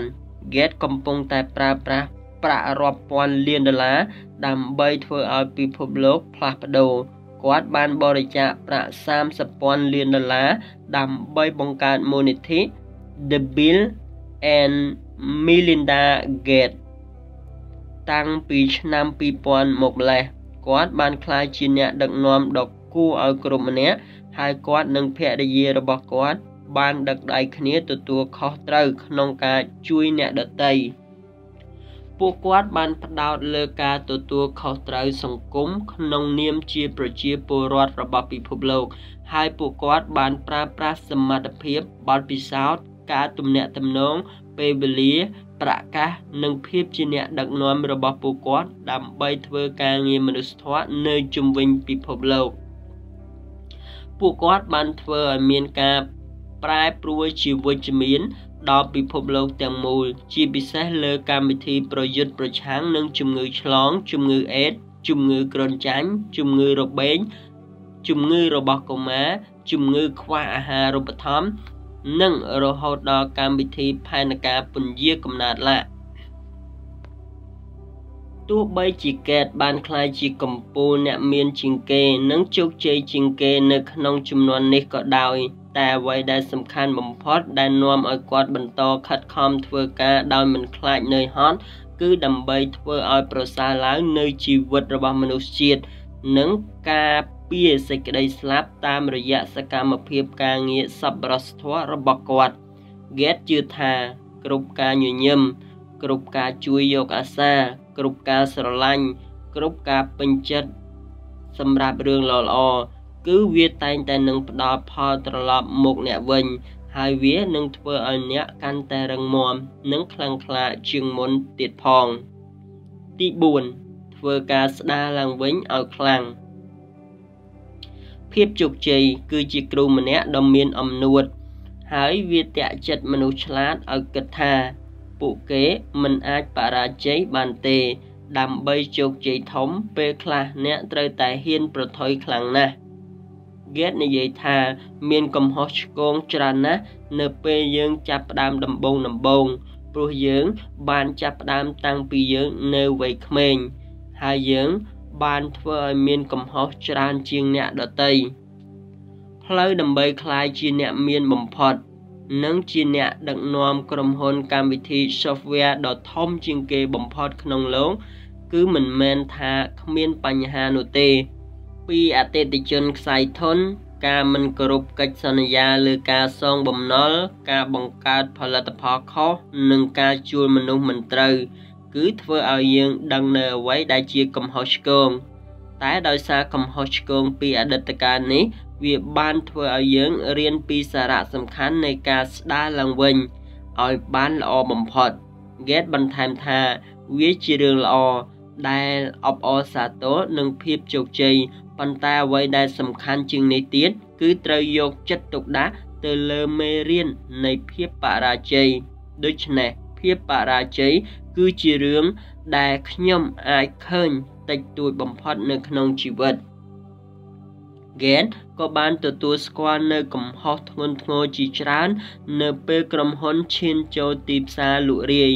Gate កំពុងតែប្រើប្រាស់ប្រាក់រាប់ពាន់លានដុល្លារដើម្បីធ្វើឲ្យពិភពលោកផ្លាស់ប្ដូរគាត់បានបរិច្ចាគប្រាក់30ពាន់លានដុល្លារដើម្បីបង្កើតមូលនិធិ The Bill and Melinda Gates តាំងពីឆ្នាំ2000មកម្លេះគាត់បានក្លាយជាអ្នកដឹកនាំដ៏គួរឲ្យគោរពម្នាក់ហើយគាត់និងភរិយារបស់គាត់ បានដឹកដៃគ្នាទទួលខុសត្រូវក្នុងការជួយអ្នកដទៃពួកគាត់បានផ្ដោតលើការទទួលខុសត្រូវសង្គមក្នុងនាមជាប្រជាពលរដ្ឋរបស់ពិភពលោក ហើយពួកគាត់បានប្រើប្រាស់សមត្ថភាពបទពិសោធន៍ ការទំនាក់ទំនងពេលវេលា ប្រកាសនិងភាពជាអ្នកដឹកនាំរបស់ពួកគាត់ ដើម្បីធ្វើការងារមនុស្សធម៌នៅជុំវិញពិភពលោកពួកគាត់បានធ្វើឲ្យមានការប្រែប្រួលជាវិជ្ជមានដល់ពិភពលោកទាំងមូល ជាពិសេសលើកម្មវិធីប្រយុទ្ធប្រឆាំងនឹងជំងឺឆ្លង ជំងឺអេដជំងឺគ្រុនចាញ់ជំងឺរបេងជំងឺរបស់កុមារជំងឺខ្វះអាហារូបត្ថម្ភ និងរហូតដល់កម្មវិធីផែនការពន្យាកំណត់ឡាទោះបីជាកេតបានក្លាយជាកម្ពុជាអ្នកមានជាងគេនិងជោគជ័យជាងគេនៅក្នុងចំនួននេះក៏ដោយ តែអ្វីដែលសំខាន់បំផុតដែលនាំឲ្យគាត់បន្តខិតខំធ្វើការដោយមិនខ្លាចនឿយហត់គឺដើម្បីធ្វើឲ្យប្រសើរឡើងនៅជីវិតរបស់មនុស្សជាតិនិងការ ពារសេចក្តីស្លាប់តាមរយៈសកម្មភាពការងារសប្បុរសធម៌របស់គាត់ Gates ជឿថាគ្រប់ការញញឹមគ្រប់ការជួយយកអាសា គ្រប់ការស្រឡាញ់គ្រប់ការពេញចិត្តសម្រាប់រឿងល្អៗគឺវាតែងតែនឹងផ្ដល់ផលត្រឡប់មកអ្នកវិញ ហើយវានឹងធ្វើឲ្យអ្នកកាន់តែរឹងមាំនិងខ្លាំងក្លាជាងមុនទៀតផង ទី4ធ្វើការស្ដារឡើងវិញឲ្យខ្លាំង ភាពជោគជ័យគឺជាគ្រូម្នាក់ដ៏មានអំនួត ហើយវាតាក់ចិត្តមនុស្សឆ្លាតឲ្យគិតថា ពួកគេមិនអាចបរាជ័យបានទេ ដើម្បីជោគជ័យធំពេលខ្លះអ្នកត្រូវតែហ៊ានប្រថុយខ្លាំងណាស់ Gates និយាយថាមានកំហុសឆ្គងច្រើនណាស់នៅពេលយើងចាប់ផ្ដើមដំបូងដំបូងព្រោះយើងបានចាប់ផ្ដើមតាំងពីយើងនៅវ័យក្មេងហើយយើង បានធ្វើឲ្យមានកំហុសច្រើនជាងអ្នកដទៃផ្លូវដើម្បីក្លាយជាអ្នកមានបំផុត និងជាអ្នកដឹកនាំក្រុមហ៊ុនកម្មវិធី software ដ៏ធំជាងគេបំផុតក្នុងលោកគឺមិនមែនថាគ្មានបញ្ហានោះទេ ពីអតិថិជនខ្សែធន ការមិនគោរពកិច្ចសន្យាលើការសងបំណុលការបង្កើតផលិតផលខុសនិងការជួលមនុស្សមិនត្រូវ គឺធ្វើឲ្យយើងដឹងនៅអ្វីដែលជាកំហុសឆ្គងតែដោយសារកំហុសឆ្គងពីអតីតកាលនេះវាបានធ្វើឲ្យយើងរៀនពីសារៈសំខាន់នៃការស្ដារឡើងវិញឲ្យបានល្អបំផុត Gate បន្ថែមថាវាជារឿងល្អដែលអបអរសាទរនឹងភាពជោគជ័យប៉ុន្តែអ្វីដែលសំខាន់ជាងនេះទៀតគឺត្រូវយកចិត្តទុកដាក់ទៅលើមេរៀននៃភាពបរាជ័យដូច្នេះភាពបរាជ័យ គឺជារឿងដែលខ្ញុំអាចឃើញតិចតួចបំផុតនៅក្នុងជីវិត Gates ក៏បានទទួលស្គាល់នៅកំហុសធ្ងន់ធ្ងរជាច្រើន នៅពេលក្រុមហ៊ុនឈានចូលទីផ្សារលក់រាយ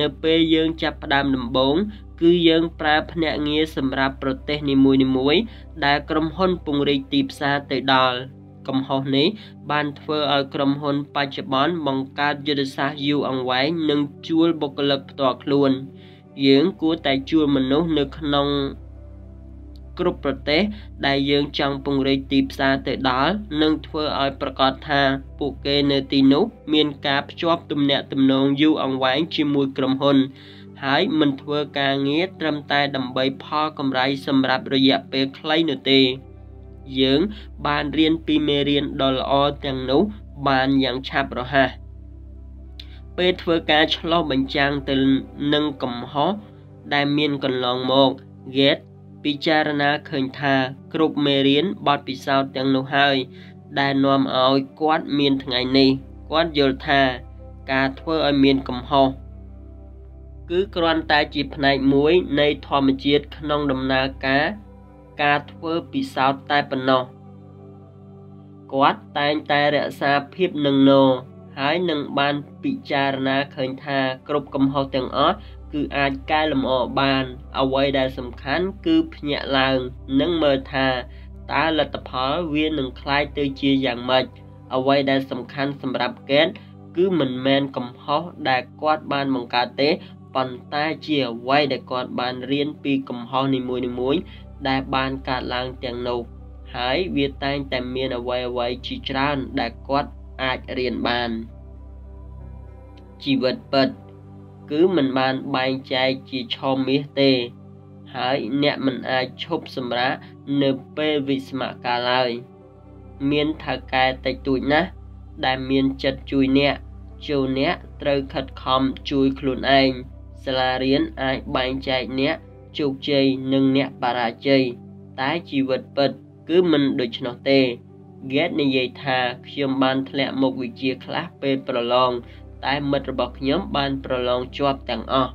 នៅពេលយើងចាប់ផ្ដើមដំបូងគឺយើងប្រើភ្នាក់ងារសម្រាប់ប្រទេសនីមួយៗដែលក្រុមហ៊ុនពង្រីកទីផ្សារទៅដល់ កំហុសនេះបានធ្វើឲ្យក្រុមហ៊ុនបច្ចុប្បន្នបង្កើតយុទ្ធសាស្ត្រយូរអង្វែងនិងជួលបុគ្គលិកផ្ទាល់ខ្លួន យើងគួរតែជួលមនុស្សនៅក្នុងគ្រប់ប្រទេសដែលយើងចង់ពង្រីកទីផ្សារទៅដល់និងធ្វើឲ្យប្រកាសថាពួកគេនៅទីនោះមានការភ្ជាប់ទំនាក់ទំនងយូរអង្វែងជាមួយក្រុមហ៊ុន ហើយមិនធ្វើការងារត្រឹមតែដើម្បីផលកម្រៃសម្រាប់រយៈពេលខ្លីនោះទេ យើង បានរៀនពីមេរៀនដ៏ល្អទាំងនោះបានយ៉ាងឆាប់រហ័សពេលធ្វើការឆ្លោះបញ្ចាំងទៅនឹងកំហុសដែលមានកន្លងមក Gates ពិចារណាឃើញថាគ្រប់មេរៀនបទពិសោធន៍ទាំងនោះហើយ ដែលនាំឲ្យគាត់មានថ្ងៃនេះគាត់យល់ថាការធ្វើឲ្យមានកំហុសគឺគ្រាន់តែជាផ្នែកមួយនៃធម្មជាតិក្នុងដំណើរការ ការធ្វើពិសោធន៍តែប៉ុណ្ណោះគាត់តែងតែរក្សាភាពនឹងណហើយនឹងបានពិចារណាឃើញថាគ្រប់កំហុសទាំងអស់គឺអាចកែលម្អបាន អ្វីដែលសំខាន់គឺភ្ញាក់ឡើងនិងមើលថាតើលទ្ធផលវានឹងคล้ายទៅជាយ៉ាងម៉េចអ្វីដែលសំខាន់សម្រាប់កេតគឺមិនមែនកំហុសដែលគាត់បានបង្កើតទេប៉ុន្តែជាអ្វីដែលគាត់បានរៀនពីកំហុសនីមួយៗ ដែលបានកើតឡើងទាំងនោះហើយវាតែងតែមានអ្វីអ្វីជាច្រើនដែលគាត់អាចរៀនបានជីវិតពិត គឺមិនបានបែងចែកជាឆមាសទេ ហើយអ្នកមិនអាចឈប់សម្រាកនៅពេលវិស្មកាលឡើយមានថៅកែតិចតួចណាស់ដែលមានចិត្តជួយអ្នកចូលអ្នកត្រូវខិតខំជួយខ្លួនឯងសាលារៀនអាចបែងចែកអ្នក ជោគជ័យនិងអ្នកបរាជ័យតែជីវិតពិត គឺមិនដូច្នោះទេ Gates និយាយថាខ្ញុំបានធ្លាក់មុខវិជ្ជាខ្លះពេលប្រឡងតែមិត្តរបស់ខ្ញុំបានប្រឡងជាប់ទាំងអស់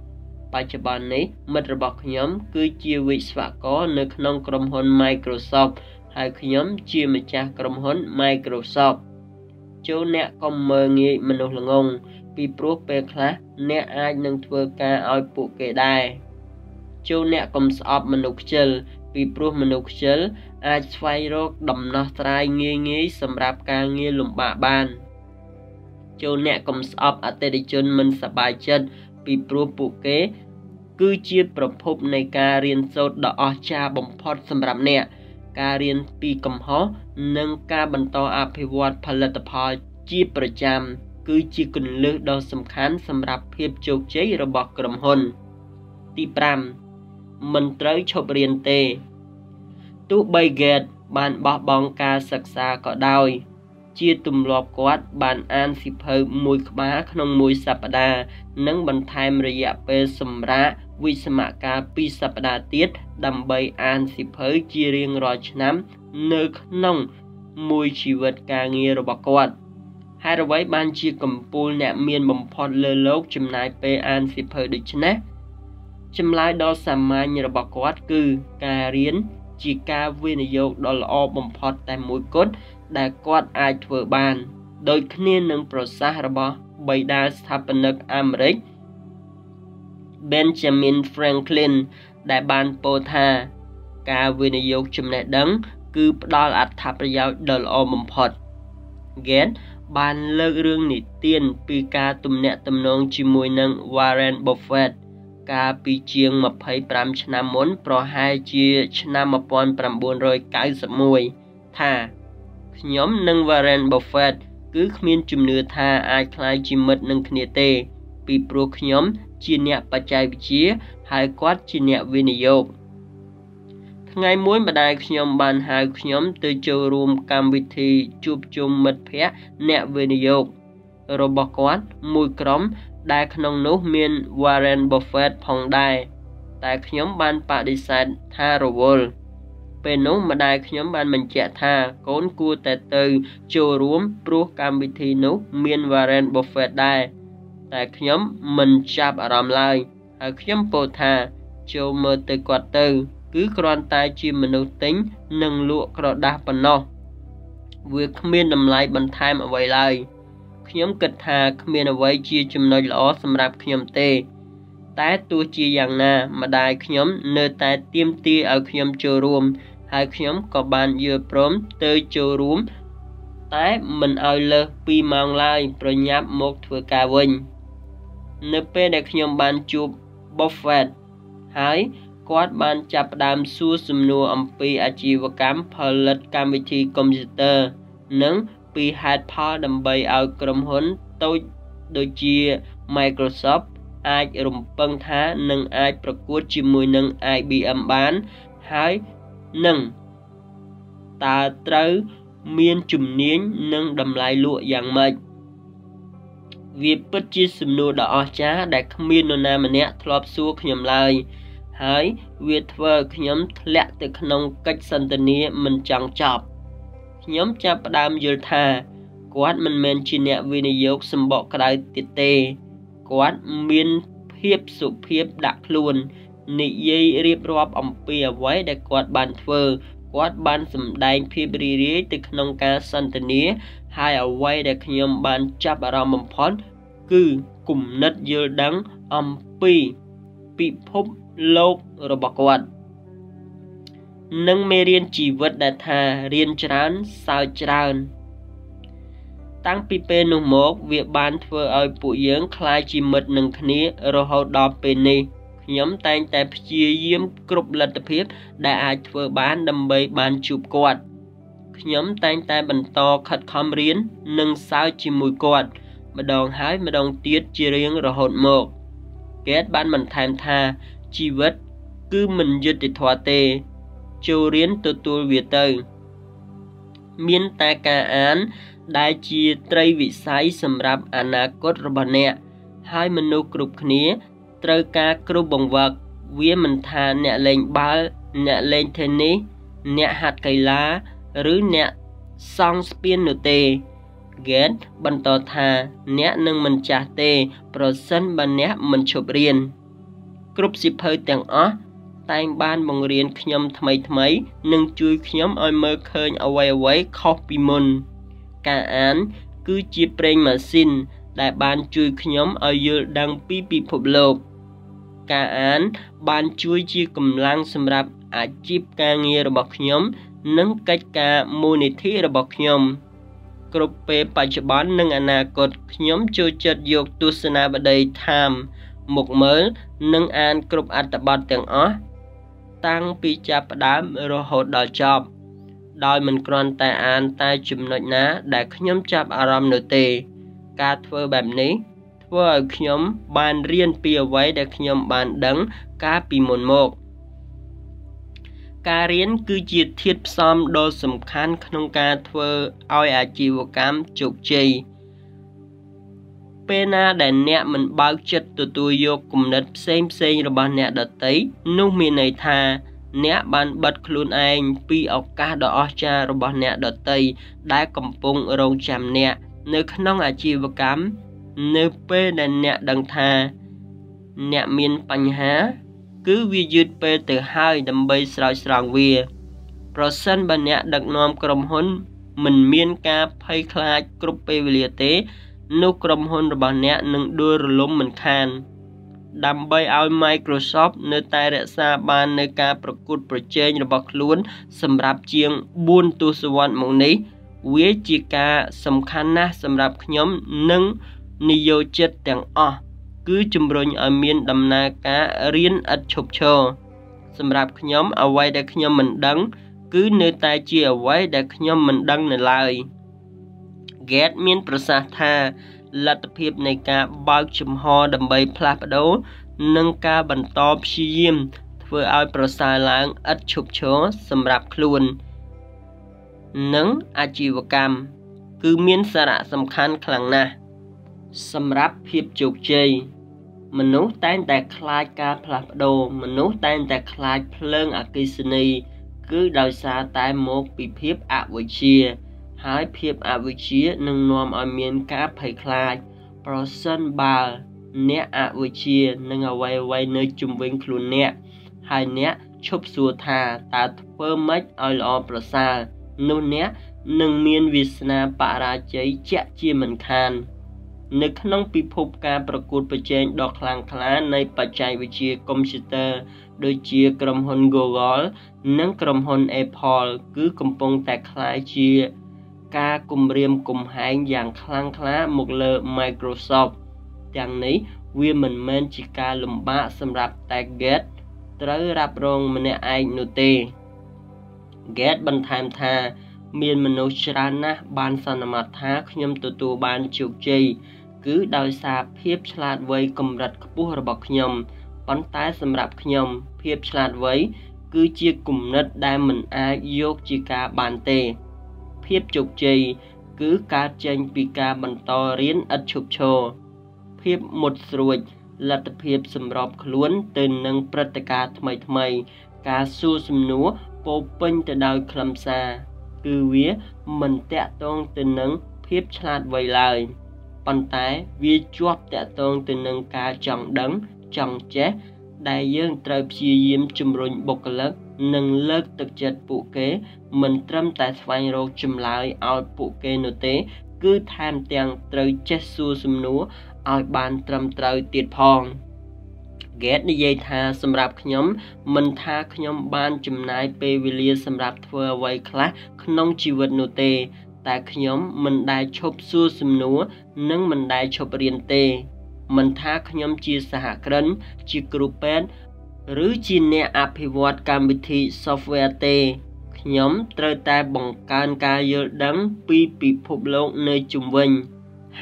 បច្ចុប្បន្ននេះមិត្តរបស់ខ្ញុំគឺជាវិស្វករនៅក្នុងក្រុមហ៊ុន Microsoft ហើយខ្ញុំជាម្ចាស់ក្រុមហ៊ុន Microsoft ចូលអ្នកកុំមើងងាយមនុស្សល្ងងពីព្រោះពេលខ្លះអ្នកអាចនឹងធ្វើការឲ្យពួកគេដែរ ចូលអ្នកកុំស្អប់មនុស្សខ្ជិលពីព្រោះមនុស្សខ្ជិលអាចស្វែងរកដំណោះស្រាយងាយងាយសម្រាប់ការងារលំបាកបានចូលអ្នកកុំស្អប់អតិថិជនមិនសប្បាយចិត្តពីព្រោះពួកគេ គឺជាប្រភពនៃការរៀនសូត្រដ៏អស្ចារ្យបំផុតសម្រាប់អ្នកការរៀនពីកំហុសនិងការបន្តអភិវឌ្ឍផលិតផលជាប្រចាំគឺជាគន្លឹះដ៏សំខាន់សម្រាប់ភាពជោគជ័យរបស់ក្រុមហ៊ុន ទី5 មិនត្រូវឈប់រៀនទេទោះបី Gate បានបោះបង់ការសិក្សាក៏ដោយ ជាទម្លាប់គាត់បានអានសិភៅមួយក្បាលក្នុងមួយសប្តាហ៍និងបន្ថែមរយៈពេលសម្រាប់វិស្សមកាល2សប្តាហ៍ទៀតដើម្បីអានសិភៅជារៀងរាល់ឆ្នាំនៅក្នុងមួយជីវិតការងាររបស់គាត់ហេតុអ្វីបានជាកម្ពូលអ្នកមានបំផុតលើលោកចំណាយពេលអានសិភៅដូចនេះ ចម្លើយដ៏សាមញ្ញរបស់គាត់គឺការរៀនជាការវិនិយោគដ៏ល្អបំផុតតែមួយគត់ដែលគាត់អាចធ្វើបានដូចគ្នានឹងប្រសាសន៍របស់បិតាស្ថាបនិកអាមេរិក Benjamin Franklin ដែលបានពោលថាការវិនិយោគចំណេះដឹង គឺផ្ដល់អត្ថប្រយោជន៍ដ៏ល្អបំផុត Gates បានលើករឿងនិទានពីការទំនាក់ទំនងជាមួយនឹង Warren Buffett កាលពីជាង25ឆ្នាំមុន ប្រហែលជាឆ្នាំ1991ថាខ្ញុំនិង Warren Buffett គឺគ្មានជំនឿថាអាចក្លាយជាមិត្តនឹងគ្នាទេ ពីព្រោះខ្ញុំជាអ្នកបច្ចេកវិទ្យាហើយគាត់ជាអ្នកវិនិយោគថ្ងៃមួយម្ដាយខ្ញុំបានហៅខ្ញុំទៅចូលរួមកម្មវិធីជួបជុំមិត្តភ័ក្តិអ្នកវិនិយោគរបស់គាត់មួយក្រុម ដែលក្នុងនោះមាន Warren Buffett ផងដែរតែខ្ញុំបានបដិសេធថារវល់ពេលនោះម្ដាយខ្ញុំបានបញ្ជាក់ថាកូនគួរតែទៅចូលរួមព្រោះកម្មវិធីនោះមាន Warren Buffett ដែរតែខ្ញុំមិនចាប់អារម្មណ៍ឡើយហើយខ្ញុំពោលថាចូលមើលទៅគាត់ទៅ គឺគ្រាន់តែជាមនុស្សទិញនិងលក់ក្រដាស់ប៉ុណ្ណោះវាគ្មានតម្លៃបន្ថែមអ្វីឡើយ ខ្ញុំគិតថាគ្មានអ្វីជាចំណុចល្អសម្រាប់ខ្ញុំទេ តែទោះជាយ៉ាងណា ម្ដាយខ្ញុំនៅតែទាមទារឲ្យខ្ញុំចូលរួម ហើយខ្ញុំក៏បានយល់ព្រមទៅចូលរួម តែមិនឲ្យលើស2ម៉ោងឡើយប្រញាប់មកធ្វើការវិញ នៅពេលដែលខ្ញុំបានជួប Buffett ហើយគាត់បានចាប់ផ្ដើមសួរសំណួរអំពីអាជីវកម្មផលិតកម្មវិធីកុំព្យូទ័រនិង ពីហេតុផលដើម្បីឲ្យក្រុមហ៊ុនតូចដូចជា Microsoft អាចរំពឹងថានឹងអាចប្រកួតជាមួយនឹង IBM បានហើយនិងតើត្រូវមានជំនាញនិងតម្លៃលក់យ៉ាងម៉េចវាពិតជាសំណួរដ៏អស្ចារ្យដែលគ្មាននរណាម្នាក់ធ្លាប់សួរខ្ញុំឡើយហើយវាធ្វើឲ្យខ្ញុំធ្លាក់ទៅក្នុងកិច្ចសន្ទនាមិនចង់ចប់ ខ្ញុំចាប់ផ្ដើមយល់ថាគាត់មិនមែនជាអ្នកវិនិយោគសម្បកក្តៅទៀតទេគាត់មានភាពសុភាពដាក់ខ្លួននិយាយរៀបរាប់អំពីអ្វីដែលគាត់បានធ្វើគាត់បានសម្ដែងភាពរីរាយទៅក្នុងការសន្ទនាហើយអ្វីដែលខ្ញុំបានចាប់អារម្មណ៍បំផុតគឺគំនិតយល់ដឹងអំពីពិភពលោករបស់គាត់ និងមេរៀនជីវិតដែលថារៀនច្រើនសើចច្រើន តាំងពីពេលនោះមកវាបានធ្វើឲ្យពួកយើងคล้ายជាមិត្តនឹងគ្នារហូតដល់ពេលនេះខ្ញុំតែងតែព្យាយាមគ្រប់លទ្ធភាពដែលអាចធ្វើបានដើម្បីបានជួបគាត់ខ្ញុំតែងតែបន្តខិតខំរៀននិងសើចជាមួយគាត់ ម្ដងហើយម្ដងទៀតជារៀងរហូតមកកេតបានបន្ថែមថាជីវិតគឺមិនយុត្តិធម៌ទេ ចូលរៀនទទួលវាទៅ មានតែការអាន ដែលជាត្រីវិស័យសម្រាប់អនាគតរបស់អ្នក ហើយមនុស្សគ្រប់គ្នាត្រូវការគ្រូបង្វឹកវាមិនថាអ្នកលេងបាល់អ្នកលេងថេននីសអ្នកហាត់កីឡា ឬអ្នកសង់ស្ពាននោះទេ Gate បន្តថាអ្នកនឹងមិនចាស់ទេ ប្រសិនបើអ្នកមិនឈប់រៀនគ្រប់សិភៅទាំងអស់ តែងបានបង្រៀនខ្ញុំថ្មីថ្មី និងជួយខ្ញុំឲ្យមើលឃើញអ្វីអ្វីខុសពីមុន ការអាន គឺជាប្រេងម៉ាស៊ីន ដែលបានជួយខ្ញុំឲ្យយល់ដឹងពីពិភពលោក ការអាន បានជួយជាកម្លាំងសម្រាប់អាជីពការងាររបស់ខ្ញុំ និងកិច្ចការមូលនិធិរបស់ខ្ញុំគ្រប់ពេលបច្ចុប្បន្ននិងអនាគតខ្ញុំចូលចិត្តយកទស្សនាបដី Time មកមើលនិងអានគ្រប់អត្ថបទទាំងអស់ តាំងពីចាប់ផ្ដើមរហូតដល់ចប់ ដោយមិនគ្រាន់តែអានតែចំណុចណាដែលខ្ញុំចាប់អារម្មណ៍នោះទេ ការធ្វើបែបនេះធ្វើឲ្យខ្ញុំបានរៀនពីអ្វីដែលខ្ញុំបានដឹងកាលពីមុនមកការរៀនគឺជាធាតុផ្សំដ៏សំខាន់ក្នុងការធ្វើឲ្យអាជីវកម្មជោគជ័យ ពេលណាដែលអ្នកមិនបើកចិត្តទទួលយកគំនិតផ្សេងផ្សេងរបស់អ្នកដទៃនោះមានន័យថាអ្នកបានបិទខ្លួនឯងពីឱកាសដ៏អស្ចារ្យរបស់អ្នកដទៃដែលកំពុងរងចាំអ្នកនៅក្នុងអាជីវកម្មនៅពេលដែលអ្នកដឹងថាអ្នកមានបញ្ហា គឺវាយឺតពេលទៅហើយដើម្បីស្រោចស្រង់វាប្រសិនបើអ្នកដឹកនាំក្រុមហ៊ុន មិនមានការភ័យខ្លាចគ្រប់ពេលវេលាទេ នោះក្រុមហ៊ុនរបស់អ្នកនឹងដួលរលំមិនខាន ដើម្បីឲ្យ Microsoft នៅតែរក្សាបាននូវការប្រកួតប្រជែងរបស់ខ្លួន សម្រាប់ជាង4ទសវត្សរ៍មកនេះ វាជាការសំខាន់ណាស់សម្រាប់ខ្ញុំនិងនិយោជិតទាំងអស់គឺជំរុញឲ្យមានដំណើរការរៀនឥតឈប់ឈរសម្រាប់ខ្ញុំអ្វីដែលខ្ញុំមិនដឹង គឺនៅតែជាអ្វីដែលខ្ញុំមិនដឹងនៅឡើយ Gates មានប្រសាសន៍ថាលទ្ធភាពនៃការបើកចំហដើម្បីផ្លាស់ប្ដូរនិងការបន្តព្យាយាម ធ្វើឲ្យប្រសើរឡើងឥតឈប់ឈរសម្រាប់ខ្លួន និងអាជីវកម្មគឺមានសារៈសំខាន់ខ្លាំងណាស់សម្រាប់ភាពជោគជ័យមនុស្សតែងតែខ្លាចការផ្លាស់ប្ដូរមនុស្សតែងតែខ្លាចភ្លើងអគិសនី គឺដោយសារតែមកពីភាពអវិជ្ជា ហើយភាពអវិជ្ជានឹងនាំឲ្យមានការភ័យខ្លាច ប្រសិនបើអ្នកអវិជ្ជានឹងអ្វីអ្វីនៅជំវិញខ្លួនអ្នកហើយអ្នកឈប់សួរថាតើធ្វើម៉េចឲ្យល្អប្រសើរនោះអ្នកនឹងមានវាសនាបរាជ័យជាក់ជាមិនខាន នៅក្នុងពិភពការប្រកួតប្រជែងដ៏ខ្លាំងក្លានៃបច្ចេកវិទ្យាកុំព្យូទ័រដូចជាក្រុមហ៊ុន Google និងក្រុមហ៊ុន Apple គឺកំពុងតែក្លាយជា ការគំរាមកំហែងយ៉ាងខ្លាំងក្លាមកលើ Microsoft ទាំងនេះវាមិនមែនជាការលំបាកសម្រាប់តែ Gates ត្រូវរ៉ាប់រងម្នាក់ឯងនោះទេ Gates បន្ថែមថាមានមនុស្សច្រើនណាស់បានសន្មតថាខ្ញុំទទួលបានជោគជ័យគឺដោយសារភាពឆ្លាតវៃកម្រិតខ្ពស់របស់ខ្ញុំប៉ុន្តែសម្រាប់ខ្ញុំ ភាពឆ្លាតវៃគឺជាគំនិតដែលមិនអាចយកជាការបានទេ ភាពជោគជ័យគឺការចេញពីការបន្តរៀនឥតឈប់ឈរភាពមុតស្រួចលទ្ធភាពសម្របខ្លួនទៅនឹងព្រឹត្តិការណ៍ថ្មីថ្មីការសួរសំណួរពោពេញទៅដោយខ្លឹមសារគឺវាមិនតាក់ទងទៅនឹងភាពឆ្លាតវៃឡើយប៉ុន្តែវាជាប់តាក់ទងទៅនឹងការចង់ដឹងចង់ចេះដែលយើងត្រូវព្យាយាមជំរុញបុគ្គលិក និងលើកទឹកចិត្តពួកគេ មិនត្រឹមតែស្វែងរកចម្លើយឲ្យពួកគេនោះទេ គឺថែមទាំងត្រូវចេះសួរសំណួរឲ្យបានត្រឹមត្រូវទៀតផង Gate និយាយថាសម្រាប់ខ្ញុំ មិនថាខ្ញុំបានចំណាយពេលវេលាសម្រាប់ធ្វើអ្វីខ្លះក្នុងជីវិតនោះទេ តែខ្ញុំមិនដែលឈប់សួរសំណួរនិងមិនដែលឈប់រៀនទេមិនថាខ្ញុំជាសហគ្រិន ជាគ្រូពេទ្យ ឬជាអ្នកអភិវឌ្ឍកម្មវិធី software ទេខ្ញុំត្រូវតែបង្កើនការយល់ដឹងពីពិភពលោកនៅជុំវិញ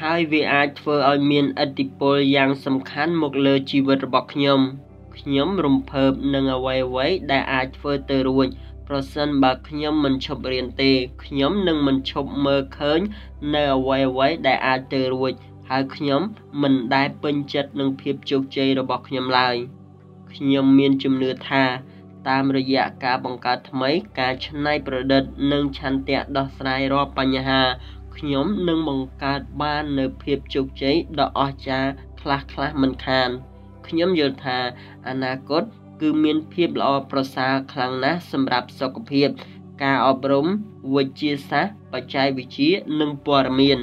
ហើយវាអាចធ្វើឲ្យមានឥទ្ធិពលយ៉ាងសំខាន់មកលើជីវិតរបស់ខ្ញុំខ្ញុំរំភើបនឹងអ្វីអ្វីដែលអាចធ្វើទៅរួចប្រសិនបើខ្ញុំមិនឈប់រៀនទេខ្ញុំនឹងមិនឈប់មើលឃើញនៅអ្វីអ្វីដែលអាចទៅរួចហើយខ្ញុំមិនដែលពេញចិត្តនឹងភាពជោគជ័យរបស់ខ្ញុំឡើយ ខ្ញុំមានជំនឿថាតាមរយៈការបង្កើតថ្មី ការច្នៃប្រឌិត និងឆន្ទៈដោះស្រាយរាល់បញ្ហាខ្ញុំនឹងបង្កើតបាននូវភាពជោគជ័យដ៏អស្ចារ្យខ្លះខ្លះមិនខានខ្ញុំយល់ថាអនាគត គឺមានភាពល្អប្រសើរខ្លាំងណាស់សម្រាប់សុខភាព ការអប់រំវិទ្យាសាស្ត្របច្ចេកវិទ្យានិងព័ត៌មាន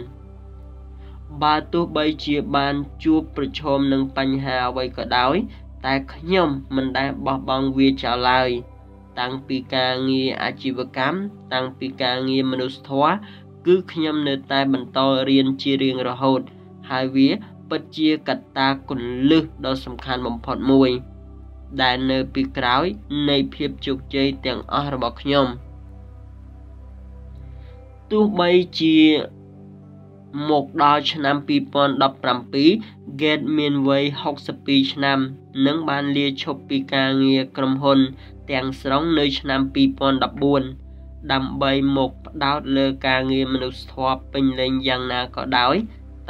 បើទោះបីជាបានជួបប្រឈមនឹងបញ្ហាអ្វីក៏ដោយ តែខ្ញុំមិនដែលបោះបង់វាចោលឡើយ តាំងពីការងារអាជីវកម្មតាំងពីការងារមនុស្សធម៌គឺខ្ញុំនៅតែបន្តរៀនជារៀងរហូត ហើយវាពិតជាកត្តាគន្លឹះដ៏សំខាន់បំផុតមួយ ដែលនៅពីក្រោយនៃភាពជោគជ័យទាំងអស់របស់ខ្ញុំទោះបីជាមកដល់ឆ្នាំ2017 Gates មានវ័យ62ឆ្នាំ និងបានលាឈប់ពីការងារក្រុមហ៊ុន ទាំងស្រុងនៅឆ្នាំ2014ដើម្បីមកផ្ដោតលើការងារមនុស្សធម៌ពេញលេញយ៉ាងណាក៏ដោយ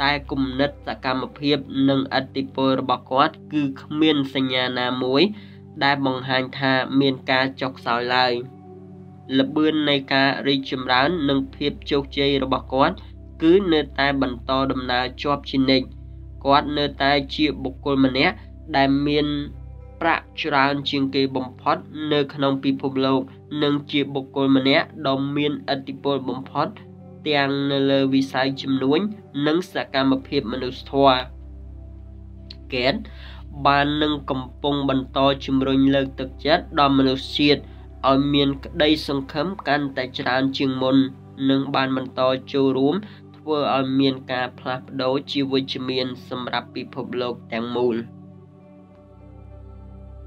តែគំនិតសកម្មភាពនិងអតិពលរបស់គាត់គឺគ្មានសញ្ញាណាមួយ ដែលបង្ហាញថាមានការចុះខ្សោយឡើយល្បឿននៃការរីកចម្រើននិងភាពជោគជ័យរបស់គាត់គឺនៅតែបន្តដំណើរជាប់ជានិច្ចគាត់នៅតែជាបុគ្គលម្នាក់ ដែលមានប្រាក់ច្រើនជាងគេបំផុត នៅក្នុងពិភពលោក និងជាបុគ្គលម្នាក់ដ៏មានឥទ្ធិពលបំផុត ទាំងនៅលើវិស័យជំនួញ និងសកម្មភាពមនុស្សធម៌កេតបាននឹងកំពុងបន្តជំរុញលើកទឹកចិត្តដល់មនុស្សជាតិឲ្យមានក្តីសង្ឃឹមកាន់តែច្រើនជាងមុននិងបានបន្តចូលរួមធ្វើឲ្យមានការផ្លាស់ប្ដូរជាវិជ្ជមានសម្រាប់ពិភពលោកទាំងមូល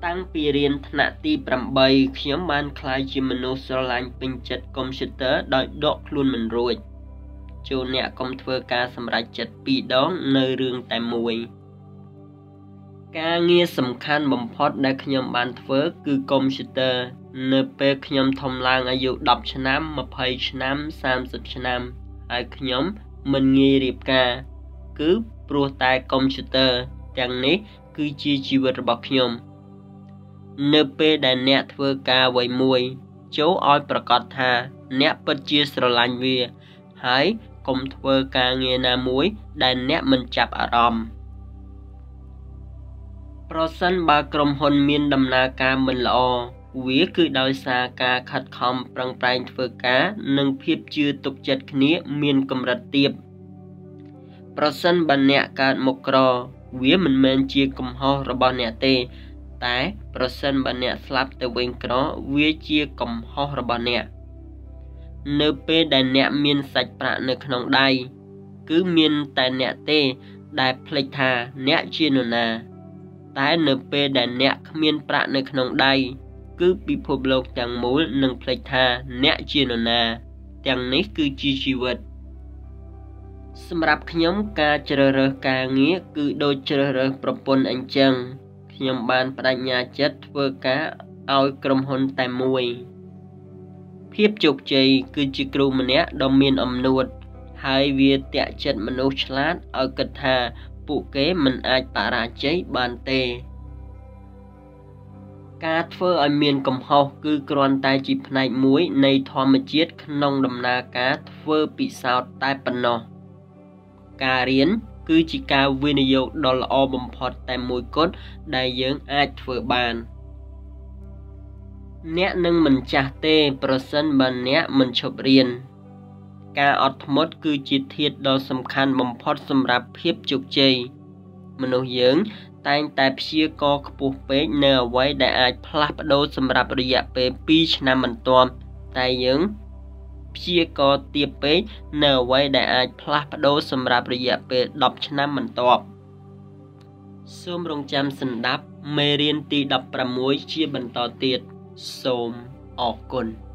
តាំងពីរៀនថ្នាក់ទី8ខ្ញុំបានក្លាយជាមនុស្សស្រឡាញ់ពេញចិត្តកុំព្យូទ័រដោយដកខ្លួនមិនរួចចូលអ្នកកុំធ្វើការសម្រេចចិត្តពីរដងនៅរឿងតែមួយ ការងារសំខាន់បំផុតដែលខ្ញុំបានធ្វើគឺកុំព្យូទ័រនៅពេលខ្ញុំធំឡើងអាយុ10ឆ្នាំ20ឆ្នាំ30ឆ្នាំហើយខ្ញុំមិនងាយរៀបការ គឺព្រោះតែកុំព្យូទ័រទាំងនេះគឺជាជីវិតរបស់ខ្ញុំ នៅពេលដែលអ្នកធ្វើការអ្វីមួយចូលឲ្យប្រកាសថា អ្នកពិតជាស្រឡាញ់វា ហើយកុំធ្វើការងារណាមួយ ដែលអ្នកមិនចាប់អារម្មណ៍ប្រសិនបើក្រុមហ៊ុនមានដំណើរការមិនល្អវាគឺដោយសារការខិតខំប្រឹងប្រែងធ្វើការ និងភាពជឿទុកចិត្តគ្នាមានកម្រិតទាបប្រសិនបើអ្នកកើតមុខក្រ វាមិនមែនជាកំហុសរបស់អ្នកទេ តែប្រសិនបើអ្នកស្លាប់ទៅវិញក្រវាជាកំហុសរបស់អ្នក នៅពេលដែលអ្នកមានសាច់ប្រាក់នៅក្នុងដៃគឺមានតែអ្នកទេដែលភ្លេចថាអ្នកជានរណា តែនៅពេលដែលអ្នកគ្មានប្រាក់នៅក្នុងដៃគឺពិភពលោកទាំងមូលនឹងភ្លេចថាអ្នកជានរណា ទាំងនេះគឺជាជីវិតសម្រាប់ខ្ញុំការជ្រើសរើសការងារគឺដូចជ្រើសរើសប្រពន្ធអញ្ចឹង ខ្ញុំបានបដិញ្ញាចិត្តធ្វើការឲ្យក្រុមហ៊ុនតែមួយ ភាពជោគជ័យគឺជាគ្រូម្នាក់ដ៏មានអំណួត ហើយវាតាក់ចិត្តមនុស្សឆ្លាតឲ្យគិតថាពួកគេមិនអាចបរាជ័យបានទេ ការធ្វើឲ្យមានកំហុសគឺគ្រាន់តែជាផ្នែកមួយនៃធម្មជាតិក្នុងដំណើរការធ្វើពិសោធន៍តែប៉ុណ្ណោះការរៀន គឺជាការវិនិយោគដ៏ល្អបំផុតតែមួយគត់ដែលយើងអាចធ្វើបានអ្នកនឹងមិនចាស់ទេប្រសិនបើអ្នកមិនឈប់រៀនការអត់ធ្មត់គឺជាធាតុដ៏សំខាន់បំផុតសម្រាប់ភាពជោគជ័យមនុស្សយើងតែងតែព្យាករខ្ពស់ពេកនៅអ្វីដែលអាចផ្លាស់ប្ដូរសម្រាប់រយៈពេល2ឆ្នាំបន្ទាប់តែយើង ព្យាករទាបពេកនៅអ្វីដែលអាចផ្លាស់ប្ដូរសម្រាប់រយៈពេល10ឆ្នាំបន្ទាប់សូមរងចាំស្ដាប់មេរៀនទី16ជាបន្តទៀតសូមអរគុណ